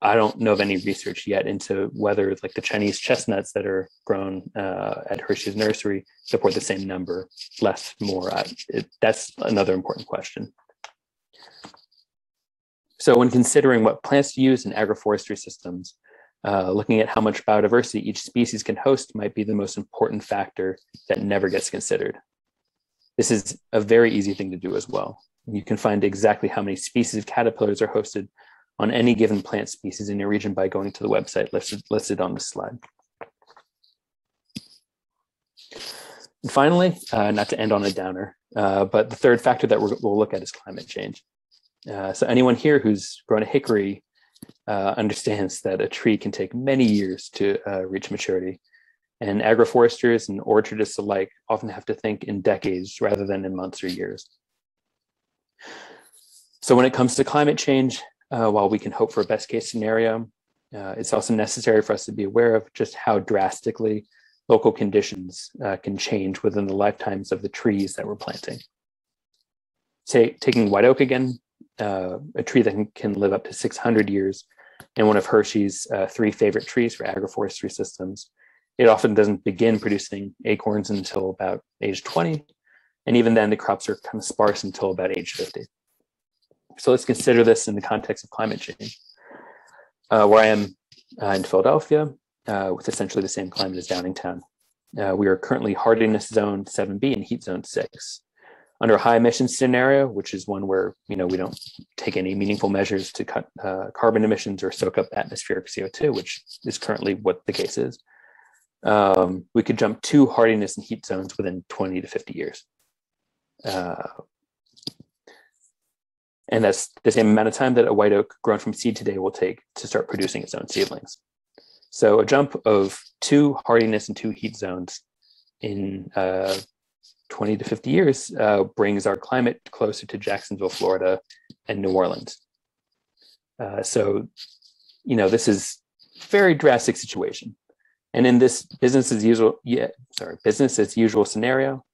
I don't know of any research yet into whether like the Chinese chestnuts that are grown uh, at Hershey's nursery support the same number, less, more. I, it, that's another important question. So when considering what plants to use in agroforestry systems, uh, looking at how much biodiversity each species can host might be the most important factor that never gets considered. This is a very easy thing to do as well. You can find exactly how many species of caterpillars are hosted on any given plant species in your region by going to the website listed, listed on this slide. And finally, uh, not to end on a downer, uh, but the third factor that we'll look at is climate change. Uh, so anyone here who's grown a hickory uh, understands that a tree can take many years to uh, reach maturity. And agroforesters and orchardists alike often have to think in decades rather than in months or years. So when it comes to climate change, uh, while we can hope for a best case scenario, uh, it's also necessary for us to be aware of just how drastically local conditions uh, can change within the lifetimes of the trees that we're planting. Say, taking white oak again, uh, a tree that can, can, live up to 600 years and one of Hershey's uh, three favorite trees for agroforestry systems. It often doesn't begin producing acorns until about age 20. And even then, the crops are kind of sparse until about age 50. So let's consider this in the context of climate change. Uh, where I am uh, in Philadelphia, uh, with essentially the same climate as Downingtown. Uh, we are currently hardiness zone 7B and heat zone 6 under a high emissions scenario, which is one where you know we don't take any meaningful measures to cut uh, carbon emissions or soak up atmospheric CO2, which is currently what the case is, um, we could jump two hardiness and heat zones within 20 to 50 years. Uh, and that's the same amount of time that a white oak grown from seed today will take to start producing its own seedlings. So a jump of two hardiness and two heat zones in uh, 20 to 50 years uh, brings our climate closer to Jacksonville, Florida, and New Orleans. Uh, so, you know, this is very drastic situation. And in this business as usual, yeah, sorry, business as usual scenario,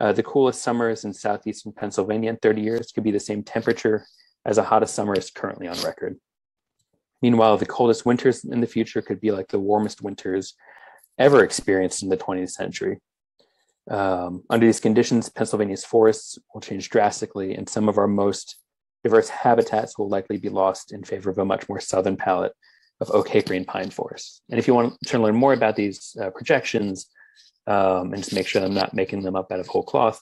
uh, the coolest summers in southeastern Pennsylvania in 30 years could be the same temperature as the hottest summer is currently on record. Meanwhile, the coldest winters in the future could be like the warmest winters ever experienced in the 20th century. Um, under these conditions, Pennsylvania's forests will change drastically, and some of our most diverse habitats will likely be lost in favor of a much more southern palette of oak, hickory, and pine forests. And if you want to learn more about these uh, projections um, and just make sure I'm not making them up out of whole cloth,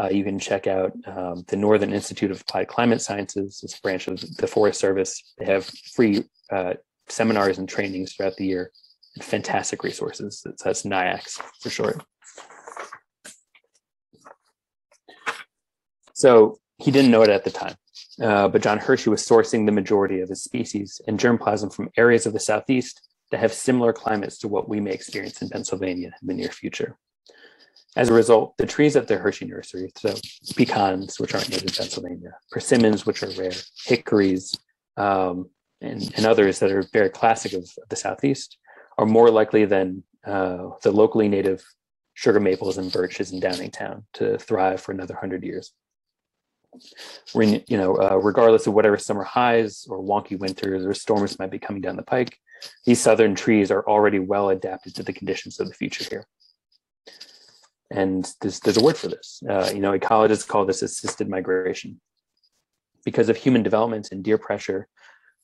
uh, you can check out um, the Northern Institute of Applied Climate Sciences, this branch of the Forest Service. They have free uh, seminars and trainings throughout the year, fantastic resources. That's NIACS for short. So he didn't know it at the time, uh, but John Hershey was sourcing the majority of his species and germplasm from areas of the Southeast that have similar climates to what we may experience in Pennsylvania in the near future. As a result, the trees at the Hershey nursery, so pecans, which aren't native to Pennsylvania, persimmons, which are rare, hickories, um, and, and, others that are very classic of, of the Southeast, are more likely than uh, the locally native sugar maples and birches in Downingtown to thrive for another 100 years when you know, uh, regardless of whatever summer highs or wonky winters or storms might be coming down the pike, these southern trees are already well adapted to the conditions of the future here. And there's, there's a word for this. Uh, you know, ecologists call this assisted migration. Because of human development and deer pressure,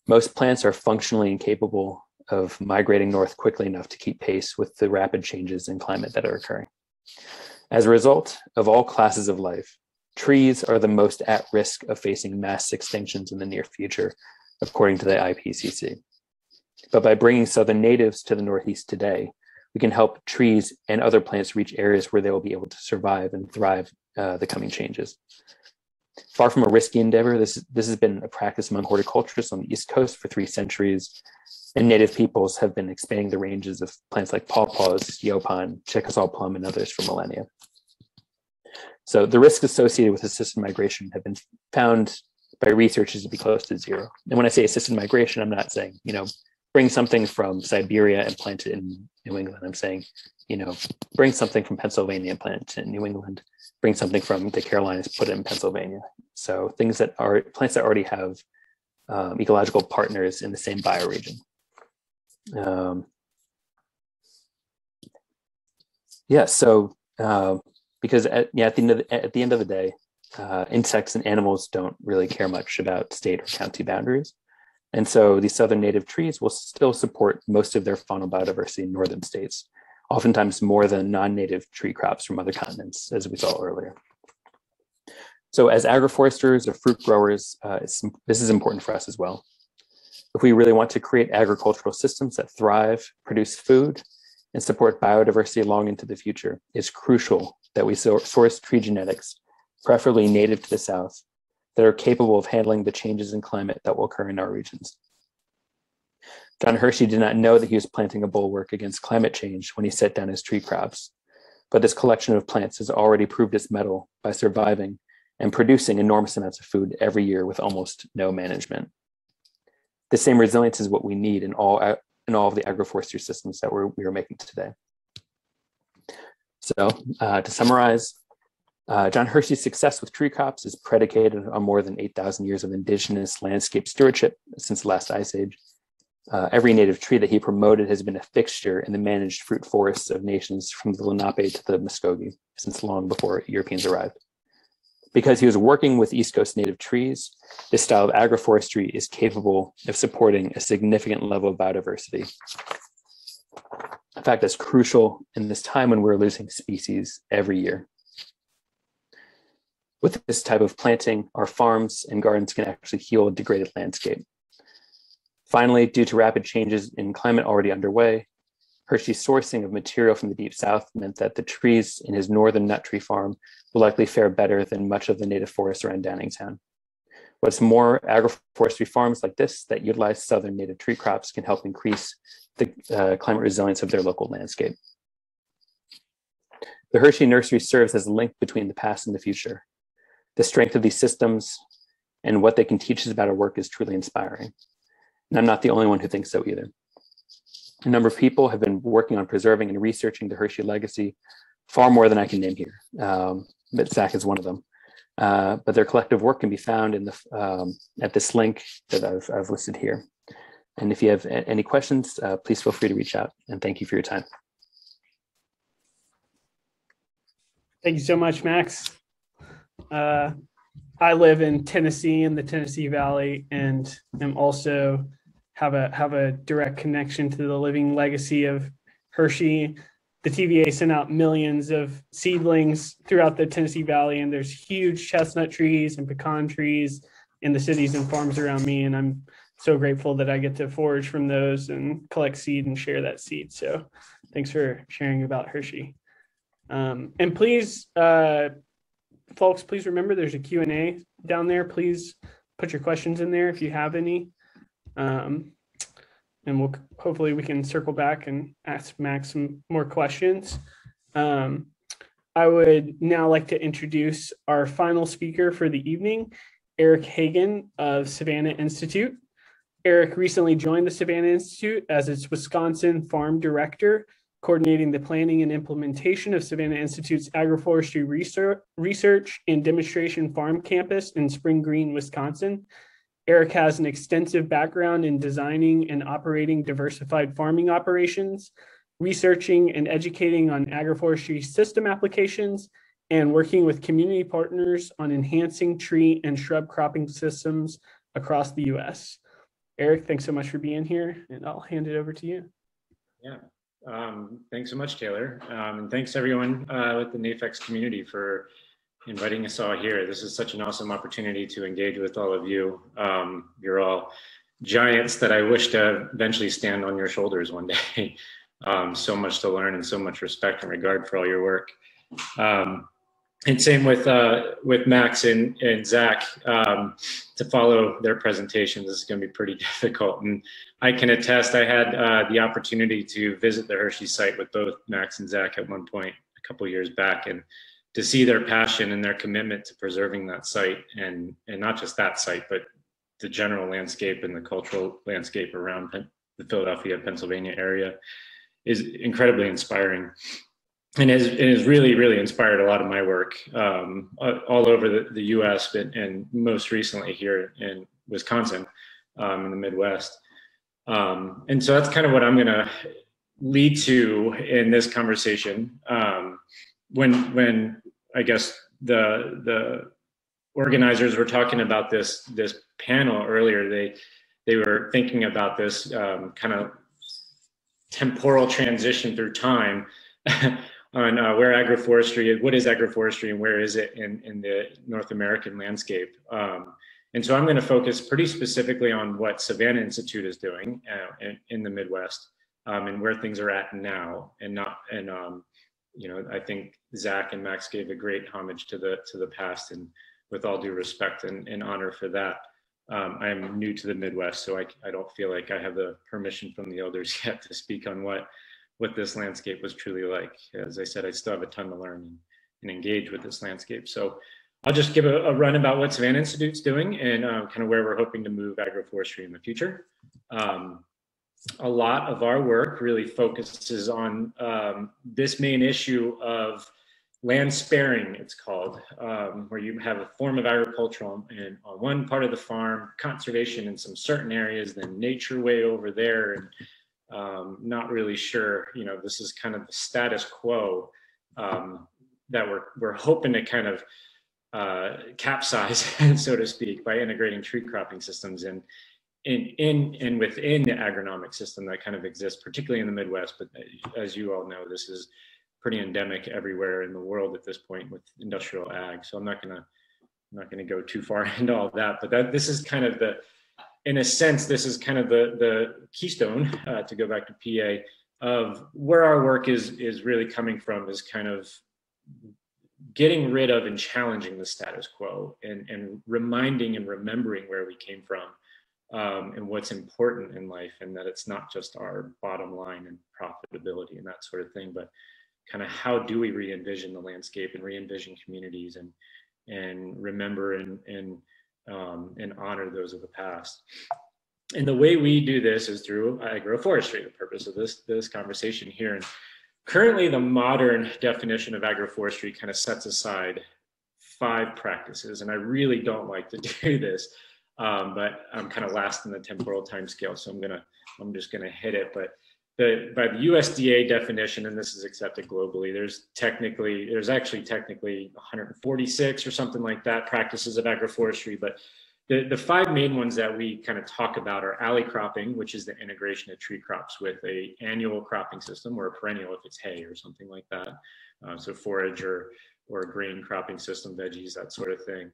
most plants are functionally incapable of migrating north quickly enough to keep pace with the rapid changes in climate that are occurring. As a result of all classes of life, trees are the most at risk of facing mass extinctions in the near future, according to the IPCC. But by bringing southern natives to the Northeast today, we can help trees and other plants reach areas where they will be able to survive and thrive uh, the coming changes. far from a risky endeavor, this, this has been a practice among horticulturists on the East Coast for three centuries, and native peoples have been expanding the ranges of plants like pawpaws, yaupon, Chickasaw plum, and others for millennia. So the risks associated with assisted migration have been found by researchers to be close to zero. And when I say assisted migration, I'm not saying, you know, bring something from Siberia and plant it in New England. I'm saying, you know, bring something from Pennsylvania and plant it in New England. Bring something from the Carolinas, put it in Pennsylvania. So things that are plants that already have um, ecological partners in the same bioregion. Um, yeah, so uh, because at, yeah, at the end of the, at the end of the day, uh, insects and animals don't really care much about state or county boundaries. And so these southern native trees will still support most of their faunal biodiversity in northern states, oftentimes more than non-native tree crops from other continents, as we saw earlier. So as agroforesters or fruit growers, uh, this is important for us as well. If we really want to create agricultural systems that thrive, produce food, and support biodiversity long into the future, it's crucial that we source tree genetics, preferably native to the South, that are capable of handling the changes in climate that will occur in our regions. John Hershey did not know that he was planting a bulwark against climate change when he set down his tree crops, but this collection of plants has already proved its mettle by surviving and producing enormous amounts of food every year with almost no management. The same resilience is what we need in all, in all of the agroforestry systems that we're, we are making today. So uh, to summarize, uh, John Hershey's success with tree crops is predicated on more than 8,000 years of indigenous landscape stewardship since the last ice age. Uh, every native tree that he promoted has been a fixture in the managed fruit forests of nations from the Lenape to the Muskogee since long before Europeans arrived. Because he was working with East Coast native trees, this style of agroforestry is capable of supporting a significant level of biodiversity. In fact, that's crucial in this time when we're losing species every year. With this type of planting, our farms and gardens can actually heal a degraded landscape. Finally, due to rapid changes in climate already underway, Hershey's sourcing of material from the deep south meant that the trees in his northern nut tree farm will likely fare better than much of the native forest around Downingtown. What's more, agroforestry farms like this that utilize southern native tree crops can help increase the uh, climate resilience of their local landscape. The Hershey Nursery serves as a link between the past and the future, the strength of these systems and what they can teach us about our work is truly inspiring. And I'm not the only one who thinks so either. A number of people have been working on preserving and researching the Hershey legacy far more than I can name here, um, but Zach is one of them. Uh, but their collective work can be found in the um, at this link that I've, I've, listed here. And if you have any questions, uh, please feel free to reach out. And thank you for your time. Thank you so much, Max. Uh, I live in Tennessee in the Tennessee Valley, and am also have a have a direct connection to the living legacy of Hershey. The TVA sent out millions of seedlings throughout the Tennessee Valley, and there's huge chestnut trees and pecan trees in the cities and farms around me. And I'm so grateful that I get to forage from those and collect seed and share that seed. So thanks for sharing about Hershey. Um, and please uh, folks, please remember there's a Q&A down there. Please put your questions in there if you have any. Um, and we'll hopefully we can circle back and ask Max some more questions. Um, I would now like to introduce our final speaker for the evening, Erik Hagan of Savanna Institute. Erik recently joined the Savanna Institute as its Wisconsin Farm Director coordinating the planning and implementation of Savanna Institute's agroforestry research, research and demonstration farm campus in Spring Green, Wisconsin. Erik has an extensive background in designing and operating diversified farming operations, researching and educating on agroforestry system applications, and working with community partners on enhancing tree and shrub cropping systems across the US. Erik, thanks so much for being here, and I'll hand it over to you. Yeah, um, thanks so much, Taylor. Um, and thanks everyone uh, with the NAFEX community for inviting us all here. This is such an awesome opportunity to engage with all of you. Um, you're all giants that I wish to eventually stand on your shoulders one day. Um, so much to learn and so much respect and regard for all your work. And same with uh, with Max and, and Zach um, to follow their presentations. This is going to be pretty difficult, and I can attest. I had uh, the opportunity to visit the Hershey site with both Max and Zach at one point a couple years back, and to see their passion and their commitment to preserving that site, and and not just that site, but the general landscape and the cultural landscape around the Philadelphia, Pennsylvania area is incredibly inspiring and has, it has really, really inspired a lot of my work um, all over the, the US, but, and most recently here in Wisconsin, um, in the Midwest. Um, and so that's kind of what I'm going to lead to in this conversation. Um, when, when I guess the, the organizers were talking about this, this panel earlier, they, they were thinking about this um, kind of temporal transition through time on uh, where agroforestry is, what is agroforestry and where is it in, in the North American landscape. Um, and so I'm going to focus pretty specifically on what Savanna Institute is doing uh, in, in, the Midwest um, and where things are at now and not, and, um, you know, I think Zach and Max gave a great homage to the, to the past and with all due respect and, and honor for that. Um, I'm new to the Midwest, so I, I don't feel like I have the permission from the elders yet to speak on what what this landscape was truly like. As I said, I still have a ton to learn and, and engage with this landscape. So I'll just give a, a run about what Savanna Institute's doing and uh, kind of where we're hoping to move agroforestry in the future. Um, a lot of our work really focuses on um, this main issue of land sparing, it's called, um, where you have a form of agriculture on, on one part of the farm, conservation in some certain areas, then nature way over there, and um, not really sure. You know, this is kind of the status quo um, that we're we're hoping to kind of uh, capsize, so to speak, by integrating tree cropping systems in in in and within the agronomic system that kind of exists, particularly in the Midwest. But uh, as you all know, this is pretty endemic everywhere in the world at this point with industrial ag. So I'm not gonna I'm not gonna go too far into all that, but that this is kind of the in a sense, this is kind of the, the keystone, uh, to go back to PA, of where our work is, is really coming from is kind of getting rid of and challenging the status quo and, and reminding and remembering where we came from um, and what's important in life and that it's not just our bottom line and profitability and that sort of thing, but kind of how do we re-envision the landscape and re-envision communities and and remember and, and um, and honor those of the past. And the way we do this is through agroforestry, the purpose of this, this conversation here. And currently the modern definition of agroforestry kind of sets aside five practices. And I really don't like to do this, um, but I'm kind of last in the temporal time scale. So I'm gonna, I'm just gonna hit it. But the, by the USDA definition, and this is accepted globally, there's technically, there's actually technically 146 or something like that practices of agroforestry, but the, the five main ones that we kind of talk about are alley cropping, which is the integration of tree crops with a annual cropping system or a perennial if it's hay or something like that. Uh, so forage or, or grain cropping system, veggies, that sort of thing.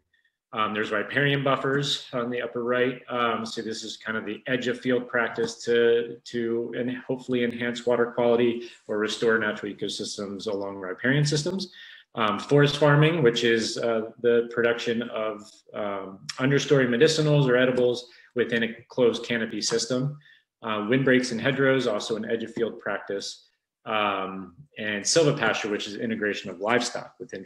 Um, there's riparian buffers on the upper right. Um, so this is kind of the edge of field practice to, to and hopefully enhance water quality or restore natural ecosystems along riparian systems. Um, forest farming, which is uh, the production of um, understory medicinals or edibles within a closed canopy system. Uh, windbreaks and hedgerows, also an edge of field practice. Um, and silvopasture, which is integration of livestock within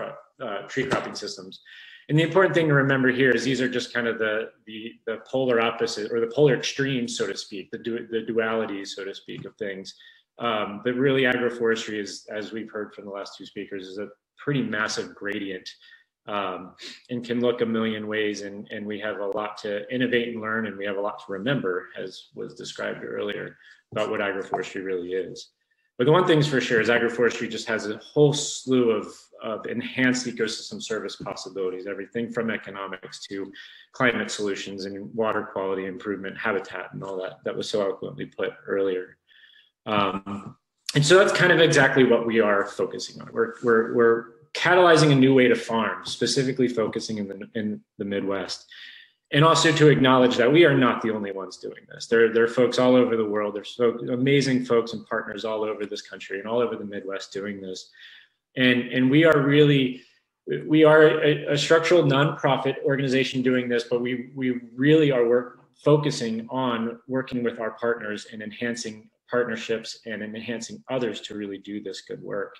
uh, tree cropping systems. And the important thing to remember here is these are just kind of the the, the polar opposite or the polar extremes, so to speak, the du- the dualities, so to speak, of things. Um, but really, agroforestry is, as we've heard from the last two speakers, is a pretty massive gradient um, and can look a million ways. And, and we have a lot to innovate and learn, and we have a lot to remember, as was described earlier, about what agroforestry really is. But the one thing's for sure is agroforestry just has a whole slew of, of enhanced ecosystem service possibilities, everything from economics to climate solutions and water quality improvement, habitat, and all that that was so eloquently put earlier. Um, and so that's kind of exactly what we are focusing on. We're, we're, we're catalyzing a new way to farm, specifically focusing in the, in the Midwest and also to acknowledge that we are not the only ones doing this. There, there are folks all over the world. There's so amazing folks and partners all over this country and all over the Midwest doing this. And, and we are really, we are a, a structural nonprofit organization doing this, but we, we really are work, focusing on working with our partners and enhancing partnerships and enhancing others to really do this good work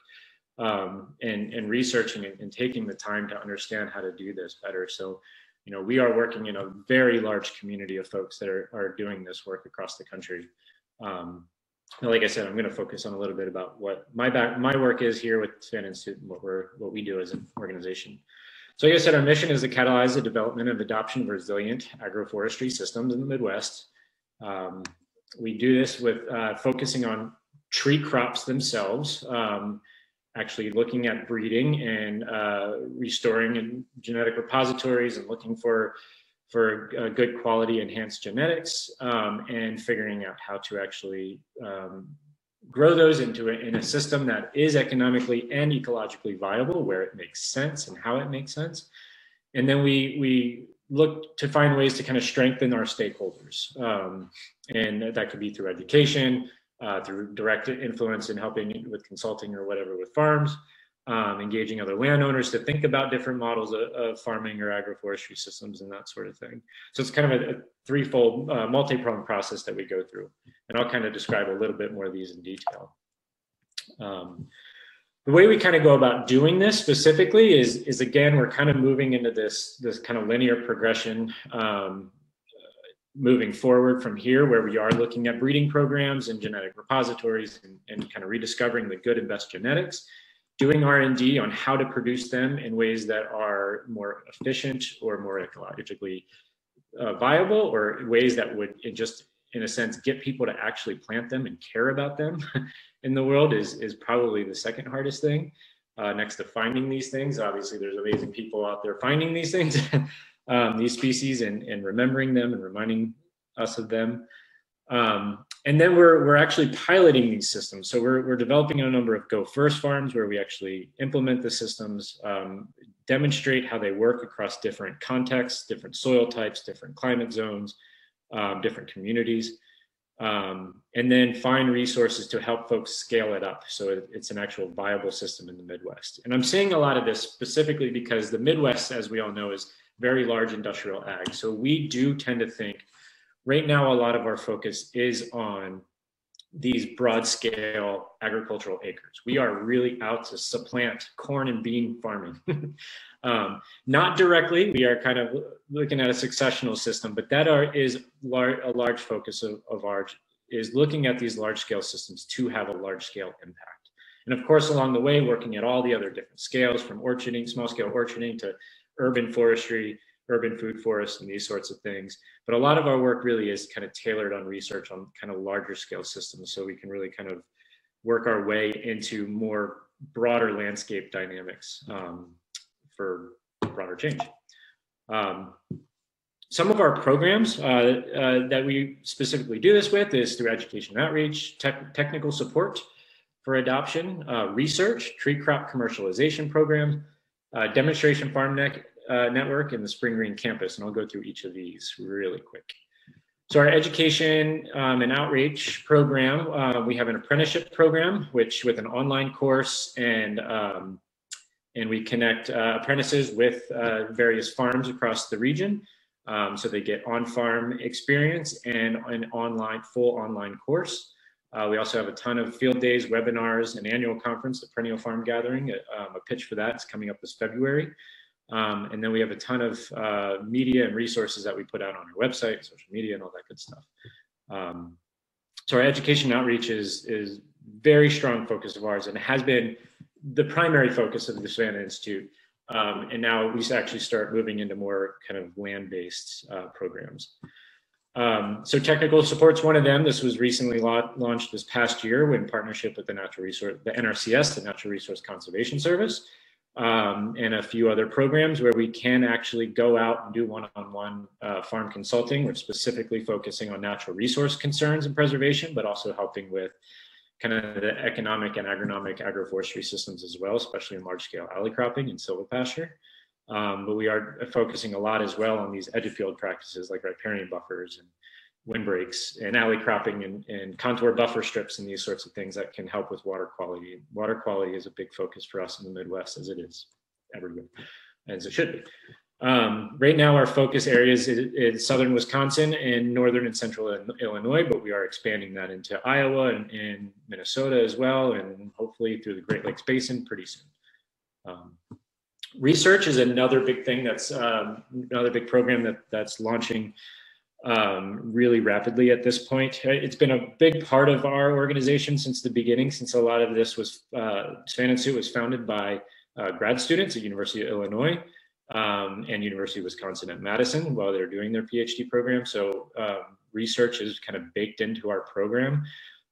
um, and, and researching and, and taking the time to understand how to do this better. So, you know, we are working in a very large community of folks that are, are doing this work across the country. Um, like I said, I'm going to focus on a little bit about what my back, my work is here with Savanna Institute and what we're what we do as an organization. So like I said, our mission is to catalyze the development of adoption of resilient agroforestry systems in the Midwest. Um, we do this with uh, focusing on tree crops themselves, um, actually looking at breeding and uh, restoring genetic repositories and looking for for uh, good quality enhanced genetics um, and figuring out how to actually um, grow those into a, in a system that is economically and ecologically viable where it makes sense and how it makes sense. And then we we look to find ways to kind of strengthen our stakeholders um, and that could be through education uh, through direct influence and helping with consulting or whatever with farms um, engaging other landowners to think about different models of, of, farming or agroforestry systems and that sort of thing. So it's kind of a, a threefold, uh, multi-pronged process that we go through. And I'll kind of describe a little bit more of these in detail. Um, the way we kind of go about doing this specifically is, is again, we're kind of moving into this, this kind of linear progression um, moving forward from here where we are looking at breeding programs and genetic repositories and, and kind of rediscovering the good and best genetics doing R&D on how to produce them in ways that are more efficient or more ecologically uh, viable or ways that would just in a sense get people to actually plant them and care about them in the world is is probably the second hardest thing uh, next to finding these things. Obviously there's amazing people out there finding these things um, these species and, and remembering them and reminding us of them um, and then we're, we're actually piloting these systems. So we're, we're developing a number of Go First farms where we actually implement the systems, um, demonstrate how they work across different contexts, different soil types, different climate zones, um, different communities, um, and then find resources to help folks scale it up. So it, it's an actual viable system in the Midwest. And I'm saying a lot of this specifically because the Midwest, as we all know, is very large industrial ag. So we do tend to think right now, a lot of our focus is on these broad scale agricultural acres. We are really out to supplant corn and bean farming. um, not directly, we are kind of looking at a successional system, but that are, is lar- a large focus of, of ours is looking at these large scale systems to have a large scale impact. And of course, along the way, working at all the other different scales from orcharding, small scale orcharding to urban forestry, urban food forests and these sorts of things. But a lot of our work really is kind of tailored on research on kind of larger scale systems. So we can really kind of work our way into more broader landscape dynamics um, for broader change. Um, some of our programs uh, uh, that we specifically do this with is through education outreach, technical support for adoption, uh, research, tree crop commercialization program, uh, demonstration farm uh, network and the Spring Green campus, and I'll go through each of these really quick. So our education um, and outreach program, uh, we have an apprenticeship program, which with an online course and um, and we connect uh, apprentices with uh, various farms across the region. Um, so they get on-farm experience and an online, full online course. Uh, we also have a ton of field days, webinars, an annual conference, the Perennial Farm Gathering. Um, a pitch for that is coming up this February. Um, and then we have a ton of uh, media and resources that we put out on our website, social media, and all that good stuff. Um, so our education outreach is is very strong focus of ours, and has been the primary focus of the Savanna Institute. Um, and now we actually start moving into more kind of land-based uh, programs. Um, so technical support's one of them. This was recently la launched this past year in partnership with the Natural Resource, the NRCS, the Natural Resource Conservation Service um, and a few other programs where we can actually go out and do one-on-one uh, farm consulting. We're specifically focusing on natural resource concerns and preservation, but also helping with kind of the economic and agronomic agroforestry systems as well, especially in large-scale alley cropping and silvopasture. Um, but we are focusing a lot as well on these edge of field practices like riparian buffers and windbreaks and alley cropping and, and contour buffer strips and these sorts of things that can help with water quality. Water quality is a big focus for us in the Midwest as it is everywhere, as it should be. Um, right now, our focus areas is, is, southern Wisconsin and northern and central Illinois, but we are expanding that into Iowa and, and Minnesota as well, and hopefully through the Great Lakes Basin pretty soon. Um, research is another big thing that's um, another big program that that's launching um, really rapidly at this point. It's been a big part of our organization since the beginning, since a lot of this was, uh, Suit was founded by uh, grad students at University of Illinois um, and University of Wisconsin at Madison while they're doing their PhD program. So um, research is kind of baked into our program.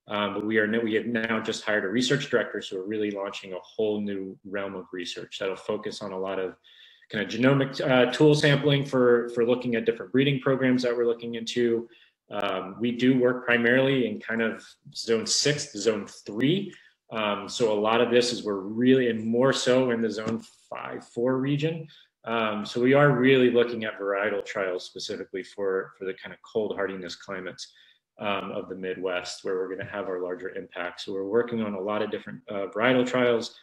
Um, but we are we have now just hired a research director, so we're really launching a whole new realm of research that'll focus on a lot of kind of genomic uh, tool sampling for, for looking at different breeding programs that we're looking into. Um, we do work primarily in kind of zone six zone three. Um, so a lot of this is we're really, and more so in the zone five, four region. Um, so we are really looking at varietal trials specifically for, for the kind of cold hardiness climates um, of the Midwest where we're gonna have our larger impact. So we're working on a lot of different uh, varietal trials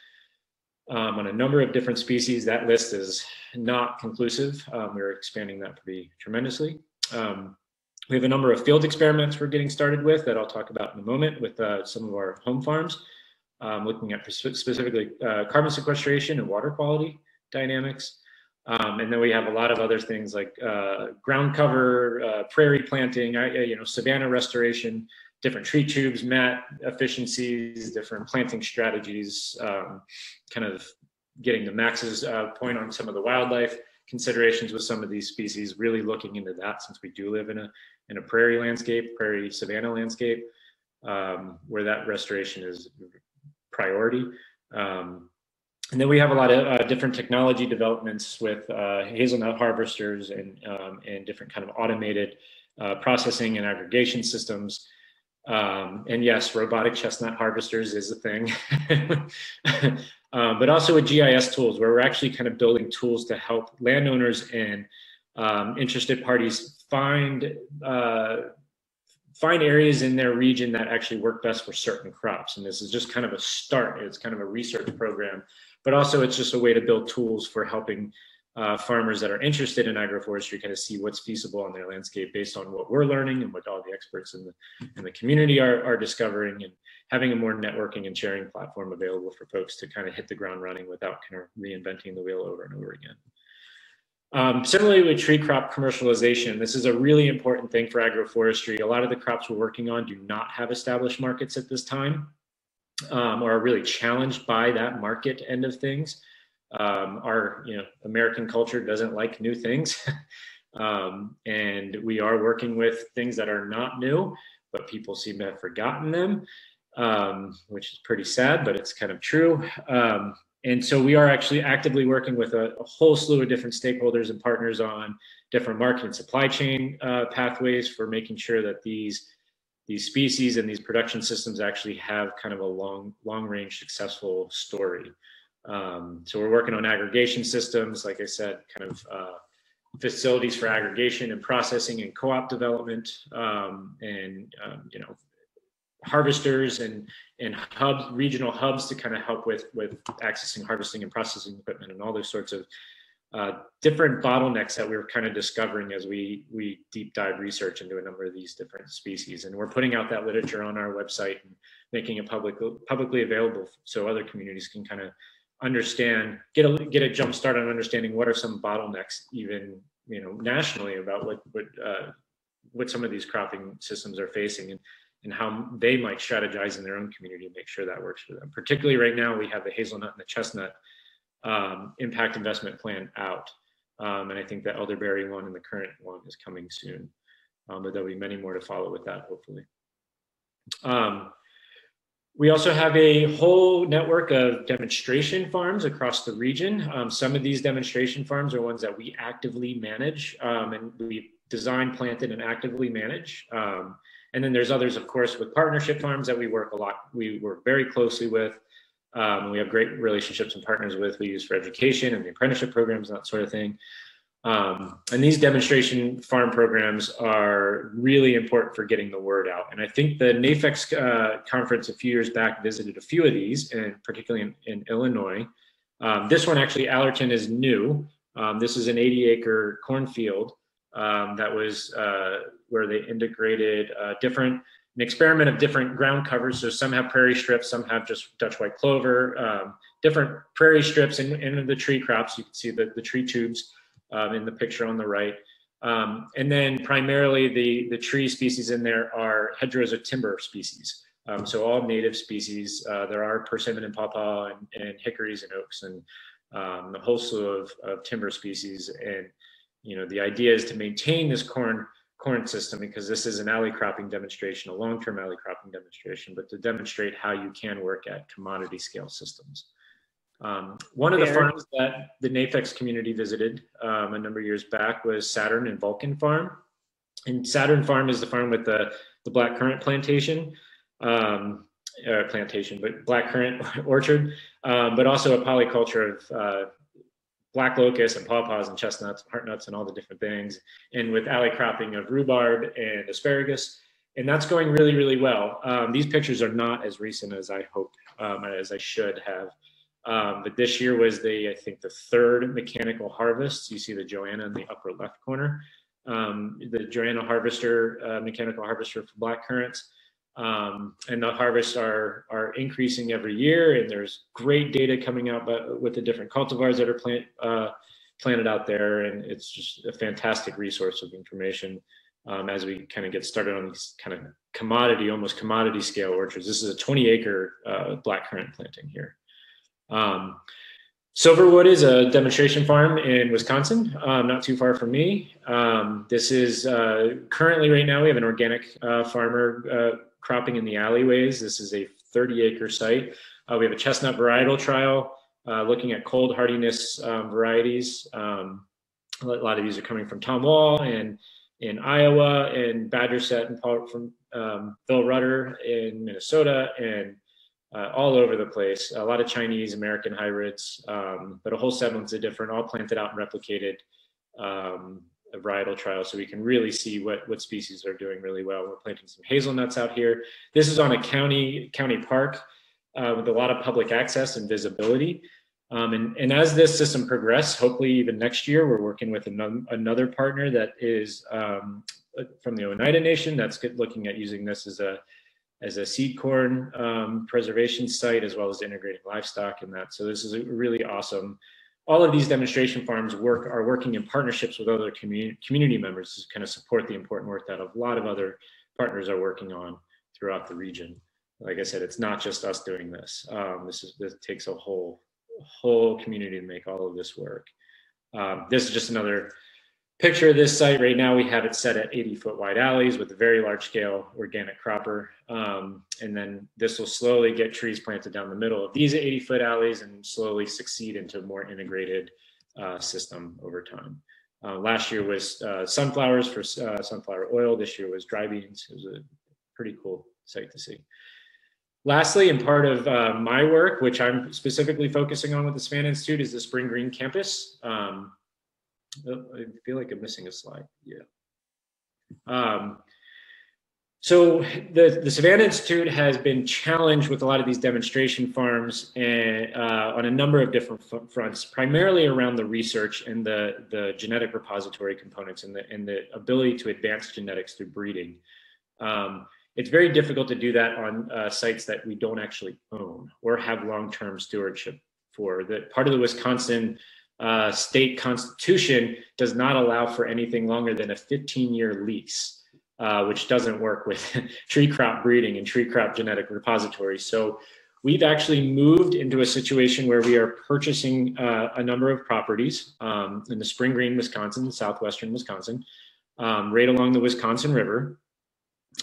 um, on a number of different species. That list is not conclusive. Um, we're expanding that pretty tremendously. Um, we have a number of field experiments we're getting started with that I'll talk about in a moment with uh, some of our home farms, um, looking at specifically uh, carbon sequestration and water quality dynamics. Um, and then we have a lot of other things like uh, ground cover, uh, prairie planting, uh, you know, savanna restoration, different tree tubes, mat efficiencies, different planting strategies, um, kind of getting the max's uh, point on some of the wildlife considerations with some of these species, really looking into that since we do live in a, in a prairie landscape, prairie savanna landscape, um, where that restoration is priority. Um, and then we have a lot of uh, different technology developments with uh, hazelnut harvesters and, um, and different kind of automated uh, processing and aggregation systems um, and yes, robotic chestnut harvesters is a thing. um, but also with GIS tools, where we're actually kind of building tools to help landowners and um, interested parties find uh, find areas in their region that actually work best for certain crops. And this is just kind of a start. It's kind of a research program, but also it's just a way to build tools for helping uh, farmers that are interested in agroforestry kind of see what's feasible on their landscape based on what we're learning and what all the experts in the in the community are, are discovering and having a more networking and sharing platform available for folks to kind of hit the ground running without kind of reinventing the wheel over and over again. Um, similarly with tree crop commercialization, this is a really important thing for agroforestry. A lot of the crops we're working on do not have established markets at this time um, or are really challenged by that market end of things um, our you know American culture doesn't like new things, um, and we are working with things that are not new, but people seem to have forgotten them, um, which is pretty sad, but it's kind of true. Um, and so we are actually actively working with a, a, whole slew of different stakeholders and partners on different market and supply chain uh, pathways for making sure that these these species and these production systems actually have kind of a long long range successful story. Um, so we're working on aggregation systems, like I said, kind of uh, facilities for aggregation and processing and co-op development, um, and um, you know, harvesters and and hubs, regional hubs to kind of help with with accessing, harvesting, and processing equipment, and all those sorts of uh, different bottlenecks that we were kind of discovering as we we deep dive research into a number of these different species. And we're putting out that literature on our website and making it public publicly available so other communities can kind of understand, get a get a jump start on understanding what are some bottlenecks, even you know nationally about what what uh, what some of these cropping systems are facing and and how they might strategize in their own community to make sure that works for them. Particularly right now, we have the hazelnut and the chestnut um, impact investment plan out. Um, and I think the elderberry one and the current one is coming soon. Um, but there'll be many more to follow with that, hopefully. Um, we also have a whole network of demonstration farms across the region. Um, some of these demonstration farms are ones that we actively manage um, and we design, planted, and actively manage. And then there's others, of course, with partnership farms that we work a lot, we work very closely with. Um, we have great relationships and partners with we use for education and the apprenticeship programs that sort of thing. Um, and these demonstration farm programs are really important for getting the word out. And I think the NAFEX uh, conference a few years back visited a few of these, and particularly in, in Illinois. Um, this one actually, Allerton is new. Um, this is an 80 acre cornfield um, that was uh, where they integrated uh, different, an experiment of different ground covers. So some have prairie strips, some have just Dutch white clover, um, different prairie strips in, in the tree crops. You can see the, the tree tubes um, in the picture on the right. Um, and then primarily the, the tree species in there are hedgerows of timber species. Um, so all native species. Uh, there are persimmon and pawpaw and, and hickories and oaks and um, a whole slew of, of timber species. And you know the idea is to maintain this corn corn system because this is an alley cropping demonstration, a long-term alley cropping demonstration, but to demonstrate how you can work at commodity scale systems. Um, one of the farms that the NAFEX community visited um, a number of years back was Saturn and Vulcan Farm. And Saturn Farm is the farm with the, the black currant plantation, um, plantation, but black currant orchard, um, but also a polyculture of uh, black locust and pawpaws and chestnuts and heart nuts and all the different things. And with alley cropping of rhubarb and asparagus. And that's going really, really well. Um, these pictures are not as recent as I hope, um, as I should have. Um, but this year was the, I think, the third mechanical harvest. You see the Joonas in the upper left corner. Um, the Joonas harvester, uh, mechanical harvester for black currants. Um, and the harvests are, are increasing every year. And there's great data coming out but with the different cultivars that are plant, uh, planted out there. And it's just a fantastic resource of information um, as we kind of get started on these kind of commodity, almost commodity scale orchards. This is a 20 acre uh, black currant planting here. Um, Silverwood is a demonstration farm in Wisconsin, um, not too far from me. Um, this is uh, currently right now we have an organic uh, farmer uh, cropping in the alleyways. This is a 30 acre site. Uh, we have a chestnut varietal trial uh, looking at cold hardiness um, varieties. Um, a lot of these are coming from Tom Wahl and in Iowa and Badgersett and from um, Bill Rutter in Minnesota and uh, all over the place. A lot of Chinese American hybrids, um, but a whole semblance of different, all planted out and replicated um, varietal trials, so we can really see what what species are doing really well. We're planting some hazelnuts out here. This is on a county county park uh, with a lot of public access and visibility. Um, and, and as this system progresses, hopefully even next year, we're working with another, another partner that is um, from the Oneida Nation that's looking at using this as a as a seed corn um, preservation site, as well as integrating livestock in that. So this is a really awesome. All of these demonstration farms work are working in partnerships with other community, community members to kind of support the important work that a lot of other partners are working on throughout the region. Like I said, it's not just us doing this. Um, this is this takes a whole whole community to make all of this work. Um, this is just another picture of this site right now, we have it set at 80 foot wide alleys with a very large scale organic cropper. Um, and then this will slowly get trees planted down the middle of these 80 foot alleys and slowly succeed into a more integrated uh, system over time. Uh, last year was uh, sunflowers for uh, sunflower oil. This year was dry beans. It was a pretty cool site to see. Lastly, and part of uh, my work, which I'm specifically focusing on with the Savanna Institute, is the Spring Green Campus. Um, Oh, I feel like I'm missing a slide. Yeah. Um, so the, the Savanna Institute has been challenged with a lot of these demonstration farms and, uh, on a number of different fronts, primarily around the research and the, the genetic repository components and the, and the ability to advance genetics through breeding. Um, it's very difficult to do that on uh, sites that we don't actually own or have long-term stewardship for. The part of the Wisconsin uh, state constitution does not allow for anything longer than a 15 year lease, uh, which doesn't work with tree crop breeding and tree crop genetic repositories. So we've actually moved into a situation where we are purchasing uh, a number of properties um, in the Spring Green, Wisconsin, southwestern Wisconsin, um, right along the Wisconsin River,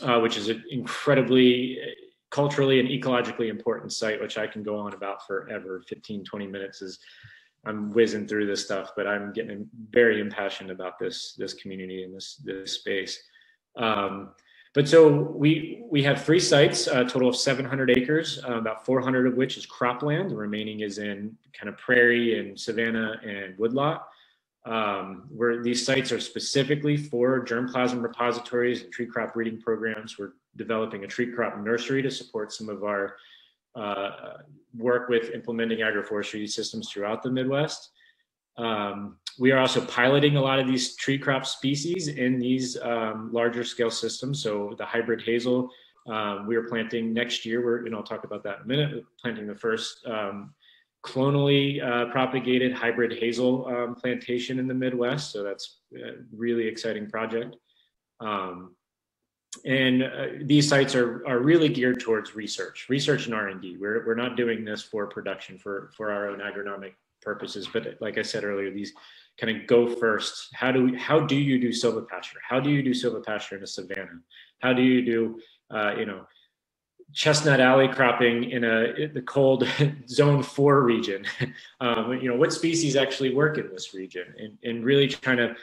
uh, which is an incredibly culturally and ecologically important site, which I can go on about forever. 15, 20 minutes is I'm whizzing through this stuff, but I'm getting very impassioned about this this community and this this space. Um, but so we we have three sites, a total of 700 acres, uh, about 400 of which is cropland. The remaining is in kind of prairie and savanna and woodlot. Um, where these sites are specifically for germplasm repositories and tree crop breeding programs. We're developing a tree crop nursery to support some of our work with implementing agroforestry systems throughout the Midwest. Um, we are also piloting a lot of these tree crop species in these um, larger scale systems. So the hybrid hazel, um, we are planting next year. We're, and I'll talk about that in a minute. We're planting the first um, clonally uh, propagated hybrid hazel um, plantation in the Midwest. So that's a really exciting project. Um, and uh, these sites are, are really geared towards research, research and R&D. We're, we're not doing this for production for, for our own agronomic purposes, but like I said earlier, these kind of go first. How do we, how do you do silvopasture? How do you do silvopasture in a savanna? How do you do, uh, you know, chestnut alley cropping in a in the cold zone four region? um, you know, what species actually work in this region? And, and really trying to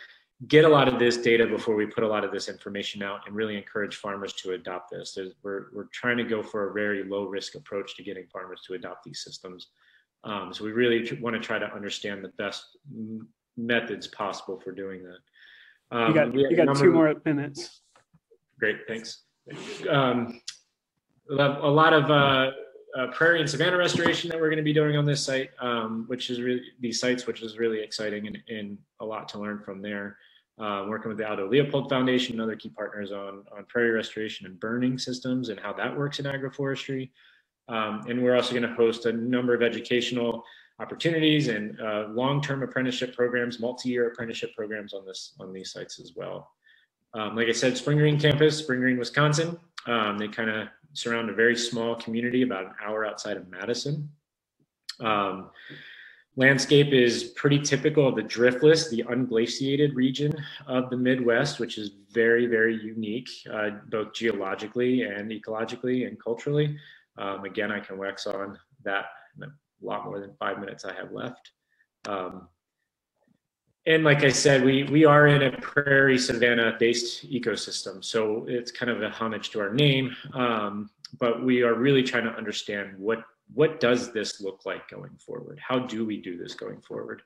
get a lot of this data before we put a lot of this information out and really encourage farmers to adopt this. There's, we're, we're trying to go for a very low risk approach to getting farmers to adopt these systems. Um, so we really want to try to understand the best methods possible for doing that. Um, you got, you got two more minutes. Great, thanks. Um, a lot of uh, uh, prairie and savanna restoration that we're going to be doing on this site, um, which is really these sites, which is really exciting and, and a lot to learn from there. Uh, working with the Aldo Leopold Foundation and other key partners on, on prairie restoration and burning systems and how that works in agroforestry. Um, and we're also going to host a number of educational opportunities and uh, long-term apprenticeship programs, multi-year apprenticeship programs on this on these sites as well. Um, like I said, Spring Green campus, Spring Green, Wisconsin. Um, they kind of surround a very small community about an hour outside of Madison. Um, landscape is pretty typical of the driftless, the unglaciated region of the Midwest, which is very, very unique, uh, both geologically and ecologically and culturally. Um, again, I can wax on that a lot more than five minutes I have left. Um, and like I said, we we are in a prairie savanna based ecosystem, so it's kind of a homage to our name. Um, but we are really trying to understand what what does this look like going forward? How do we do this going forward?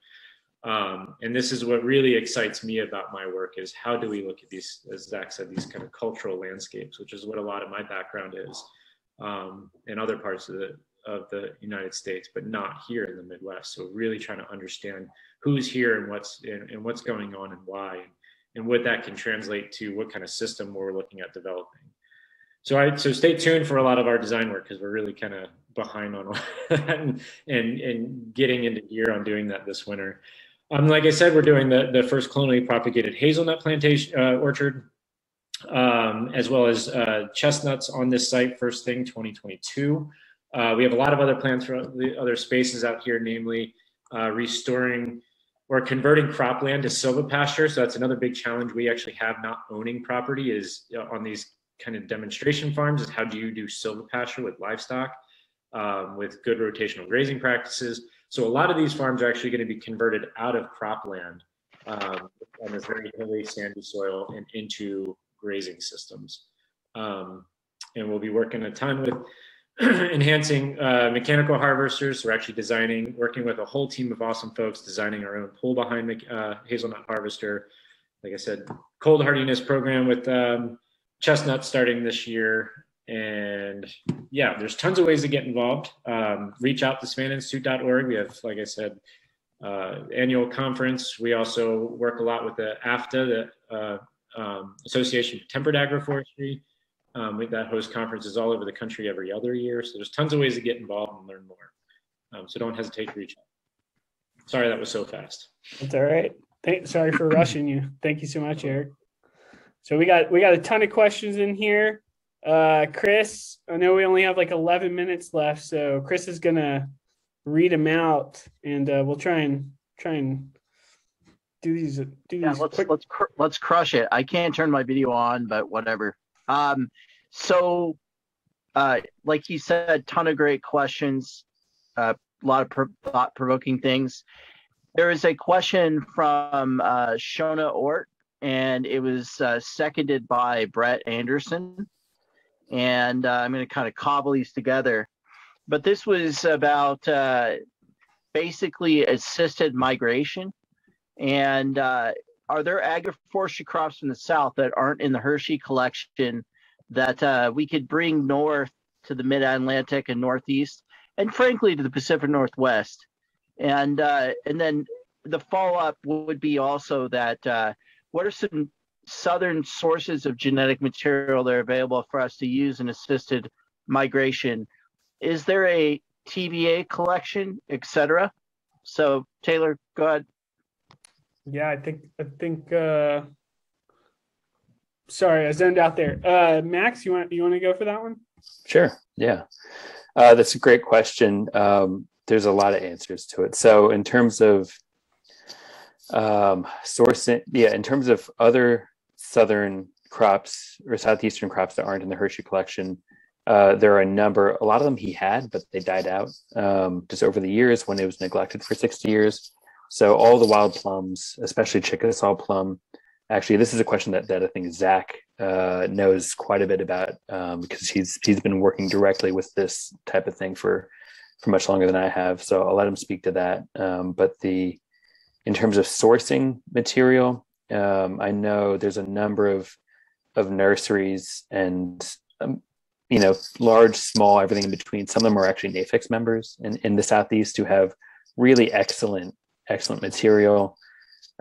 Um, and this is what really excites me about my work is how do we look at these, as Zach said, these kind of cultural landscapes, which is what a lot of my background is um, in other parts of the of the United States, but not here in the Midwest. So really trying to understand who's here and what's and, and what's going on and why, and, and what that can translate to what kind of system we're looking at developing. So I so stay tuned for a lot of our design work because we're really kind of behind on and, and and getting into gear on doing that this winter. Um, like I said, we're doing the the first clonally propagated hazelnut plantation uh, orchard, um, as well as uh, chestnuts on this site. First thing, 2022. Uh, we have a lot of other plans for the other spaces out here, namely uh, restoring or converting cropland to silvopasture. So that's another big challenge we actually have not owning property is uh, on these kind of demonstration farms is how do you do silvopasture with livestock um, with good rotational grazing practices. So a lot of these farms are actually going to be converted out of cropland um, on this very hilly sandy soil and into grazing systems. Um, and we'll be working a ton with enhancing uh, mechanical harvesters. We're actually designing, working with a whole team of awesome folks, designing our own pull behind uh, hazelnut harvester. Like I said, cold hardiness program with um, chestnut starting this year. And yeah, there's tons of ways to get involved. Um, reach out to savannahsinstitute.org. We have, like I said, uh, annual conference. We also work a lot with the AFTA, the uh, um, Association for Temperate Agroforestry. Um, we, that host conferences all over the country every other year. So there's tons of ways to get involved and learn more. Um, so don't hesitate to reach out. Sorry that was so fast. That's all right. Thank, sorry for rushing you. Thank you so much, Erik. So we got we got a ton of questions in here. Uh, Chris, I know we only have like 11 minutes left, so Chris is gonna read them out, and uh, we'll try and try and do these. Do these yeah, let's quick... let's cr- let's crush it. I can't turn my video on, but whatever. Um, so, uh, like you said, ton of great questions, a uh, lot of pro- thought provoking things. There is a question from uh, Shona Ort, and it was uh, seconded by Brett Anderson. And uh, I'm going to kind of cobble these together. But this was about uh, basically assisted migration And uh, are there agroforestry crops from the south that aren't in the Hershey collection that uh, we could bring north to the Mid Atlantic and Northeast, and frankly to the Pacific Northwest? And uh, and then the follow up would be also that uh, what are some southern sources of genetic material that are available for us to use in assisted migration? Is there a TVA collection, etc.? So Taylor, go ahead. Yeah, I think I think. uh Sorry, I zoned out there. Uh Max, you want you want to go for that one? Sure. Yeah, uh, that's a great question. Um, there's a lot of answers to it. So in terms of um, sourcing, yeah, in terms of other southern crops or southeastern crops that aren't in the Hershey collection, uh, there are a number. A lot of them he had, but they died out um, just over the years when it was neglected for 60 years. So all the wild plums, especially Chickasaw plum, actually, this is a question that, that I think Zach uh, knows quite a bit about um, because he's he's been working directly with this type of thing for for much longer than I have. So I'll let him speak to that. Um, but the in terms of sourcing material, um, I know there's a number of of nurseries and um, you know large, small, everything in between. Some of them are actually NAFEX members in, in the southeast who have really excellent excellent material.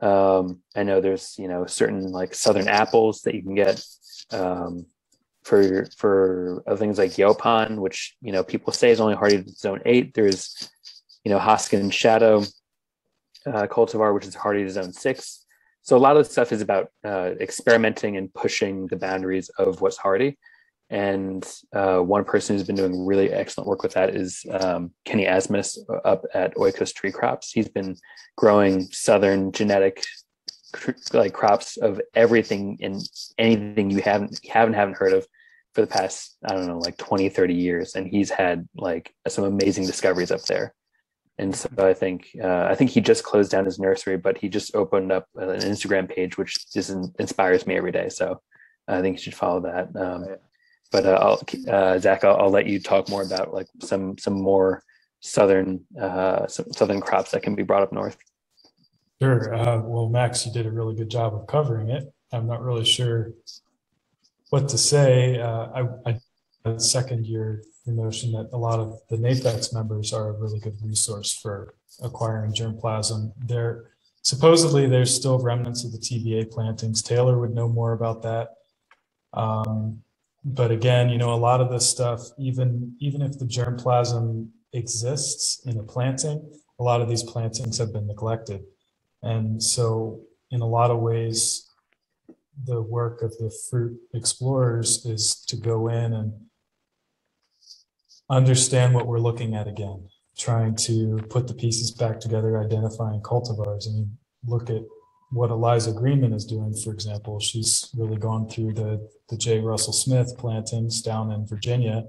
Um, I know there's you know certain like southern apples that you can get um, for for things like Yaupon, which you know people say is only hardy to zone eight. There's you know Hoskin Shadow uh, cultivar, which is hardy to zone six. So a lot of the stuff is about uh, experimenting and pushing the boundaries of what's hardy. And uh, one person who's been doing really excellent work with that is um, Kenny Asmus up at Oikos Tree Crops. He's been growing southern genetic like crops of everything and anything you haven't haven't haven't heard of for the past i don't know like 20 30 years and he's had like some amazing discoveries up there and so i think uh, i think he just closed down his nursery but he just opened up an instagram page which just inspires me every day so i think you should follow that um, but uh, I'll, uh, Zach, I'll, I'll, let you talk more about like some some more southern uh, some southern crops that can be brought up north. Sure. Uh, well, Max, you did a really good job of covering it. I'm not really sure what to say. Uh, I, I second your, your notion that a lot of the NAFEX members are a really good resource for acquiring germplasm. There, supposedly, there's still remnants of the TVA plantings. Taylor would know more about that. Um, but again, you know, a lot of this stuff, even even if the germplasm exists in a planting, a lot of these plantings have been neglected. And so, in a lot of ways, the work of the fruit explorers is to go in and understand what we're looking at again, trying to put the pieces back together, identifying cultivars. I mean, look at what Eliza Greenman is doing, for example. She's really gone through the, the J. Russell Smith plantings down in Virginia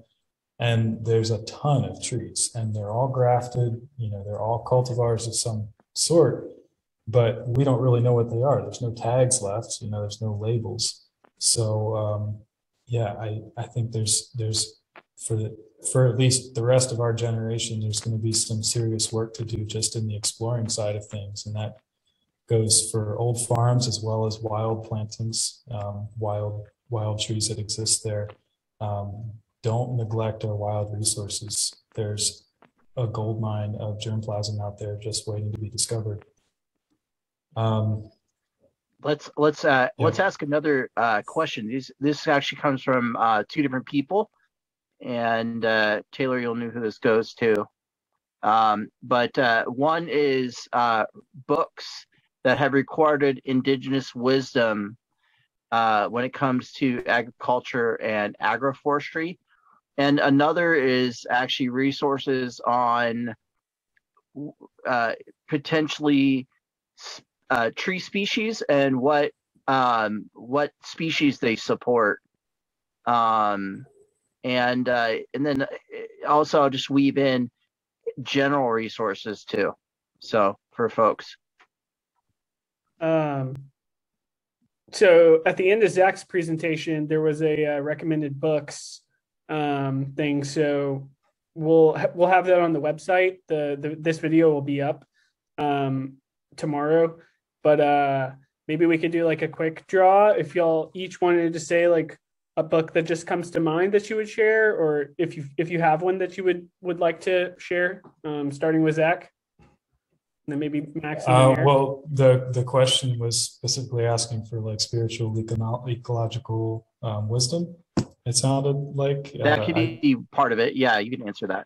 and there's a ton of trees and they're all grafted you know they're all cultivars of some sort but we don't really know what they are there's no tags left you know there's no labels so um, yeah i i think there's there's for the, for at least the rest of our generation there's going to be some serious work to do just in the exploring side of things and that goes for old farms as well as wild plantings um, wild wild trees that exist there um, don't neglect our wild resources. There's a gold mine of germplasm out there just waiting to be discovered. Um, let's let's uh, yeah. let's ask another uh, question. This this actually comes from uh, two different people, and uh, Taylor, you'll know who this goes to. Um, but uh, one is uh, books that have recorded indigenous wisdom uh, when it comes to agriculture and agroforestry and another is actually resources on uh, potentially uh, tree species and what um, what species they support. Um, and uh, and then uh, also I'll just weave in general resources too. So for folks. Um, so at the end of Zach's presentation, there was a uh, recommended books um, thing. So we'll we'll have that on the website. The, the this video will be up um, tomorrow, but uh, maybe we could do like a quick draw if y'all each wanted to say like a book that just comes to mind that you would share, or if you if you have one that you would would like to share, um, starting with Zach. And then maybe Max. Uh, well, the the question was specifically asking for like spiritual econo- ecological um, wisdom. It sounded like That uh, could I- be part of it. Yeah, you can answer that.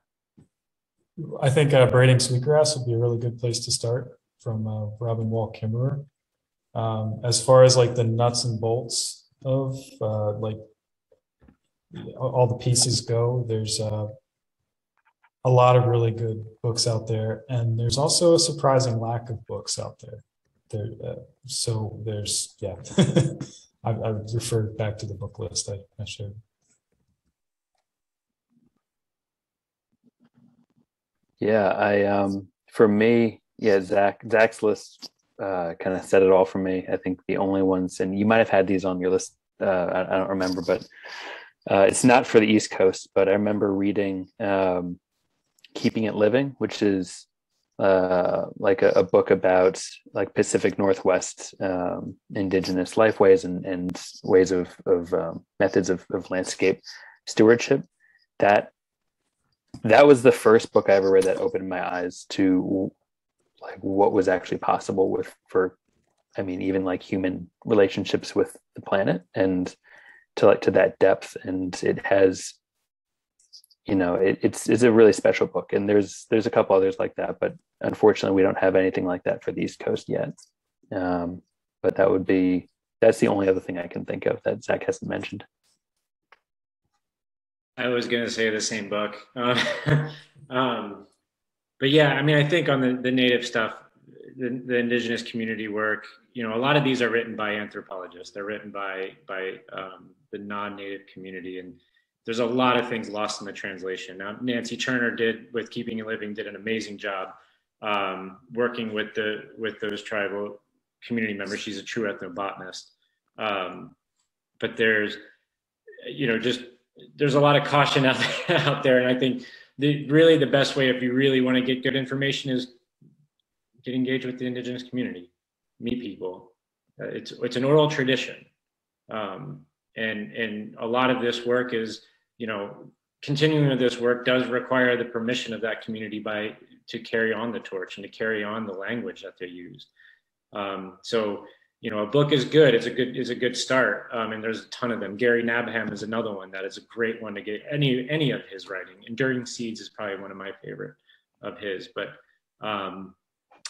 I think uh, braiding sweetgrass would be a really good place to start from uh, Robin Wall Kimmerer. Um, as far as like the nuts and bolts of uh, like all the pieces go, there's uh, a lot of really good books out there, and there's also a surprising lack of books out there. There, uh, so there's yeah, I, I would refer back to the book list I, I showed. Yeah, I um for me, yeah, Zach Zach's list uh kind of said it all for me. I think the only ones, and you might have had these on your list. Uh, I, I don't remember, but uh, it's not for the East Coast. But I remember reading um, "Keeping It Living," which is uh, like a, a book about like Pacific Northwest um, indigenous lifeways and and ways of of um, methods of, of landscape stewardship. That that was the first book I ever read that opened my eyes to like what was actually possible with for I mean even like human relationships with the planet and to like to that depth and it has you know it, it's it's a really special book and there's there's a couple others like that but unfortunately we don't have anything like that for the east coast yet um, but that would be that's the only other thing i can think of that zach hasn't mentioned I was going to say the same book. Uh, um, but yeah, I mean, I think on the, the native stuff, the, the indigenous community work, you know, a lot of these are written by anthropologists. They're written by, by um, the non-native community. And there's a lot of things lost in the translation. Now, Nancy Turner did with Keeping It Living, did an amazing job um, working with the, with those tribal community members. She's a true ethnobotanist. Um, but there's, you know, just there's a lot of caution out there, out there and i think the really the best way if you really want to get good information is get engaged with the indigenous community meet people uh, it's it's an oral tradition um, and and a lot of this work is you know continuing with this work does require the permission of that community by to carry on the torch and to carry on the language that they use um, so you know, a book is good. It's a good is a good start, um, and there's a ton of them. Gary Nabhan is another one that is a great one to get any any of his writing. Enduring Seeds is probably one of my favorite of his, but um,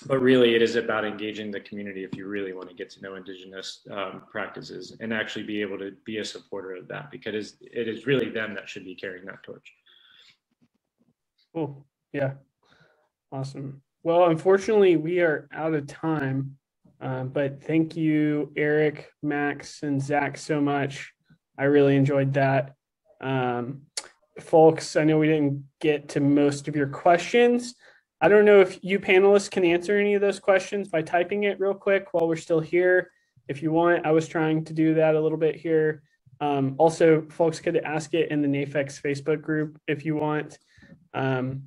but really it is about engaging the community if you really want to get to know indigenous um, practices and actually be able to be a supporter of that because it is really them that should be carrying that torch. Cool. Yeah. Awesome. Well, unfortunately, we are out of time. Um, but thank you, Erik, Max, and Zach, so much. I really enjoyed that. Um, folks, I know we didn't get to most of your questions. I don't know if you panelists can answer any of those questions by typing it real quick while we're still here. If you want, I was trying to do that a little bit here. Um, also, folks could ask it in the NAFEX Facebook group if you want. Um,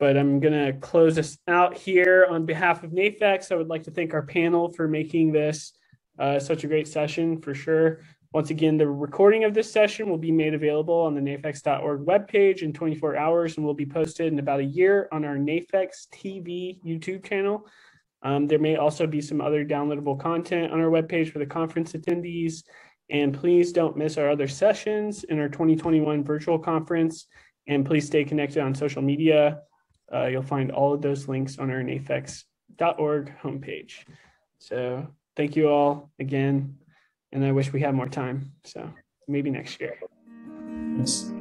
but I'm going to close us out here on behalf of NAFEX. I would like to thank our panel for making this uh, such a great session for sure. Once again, the recording of this session will be made available on the nafex.org webpage in 24 hours and will be posted in about a year on our NAFEX TV YouTube channel. Um, there may also be some other downloadable content on our webpage for the conference attendees. And please don't miss our other sessions in our 2021 virtual conference. And please stay connected on social media. Uh, you'll find all of those links on our nafex.org homepage. So thank you all again. And I wish we had more time. So maybe next year. Yes.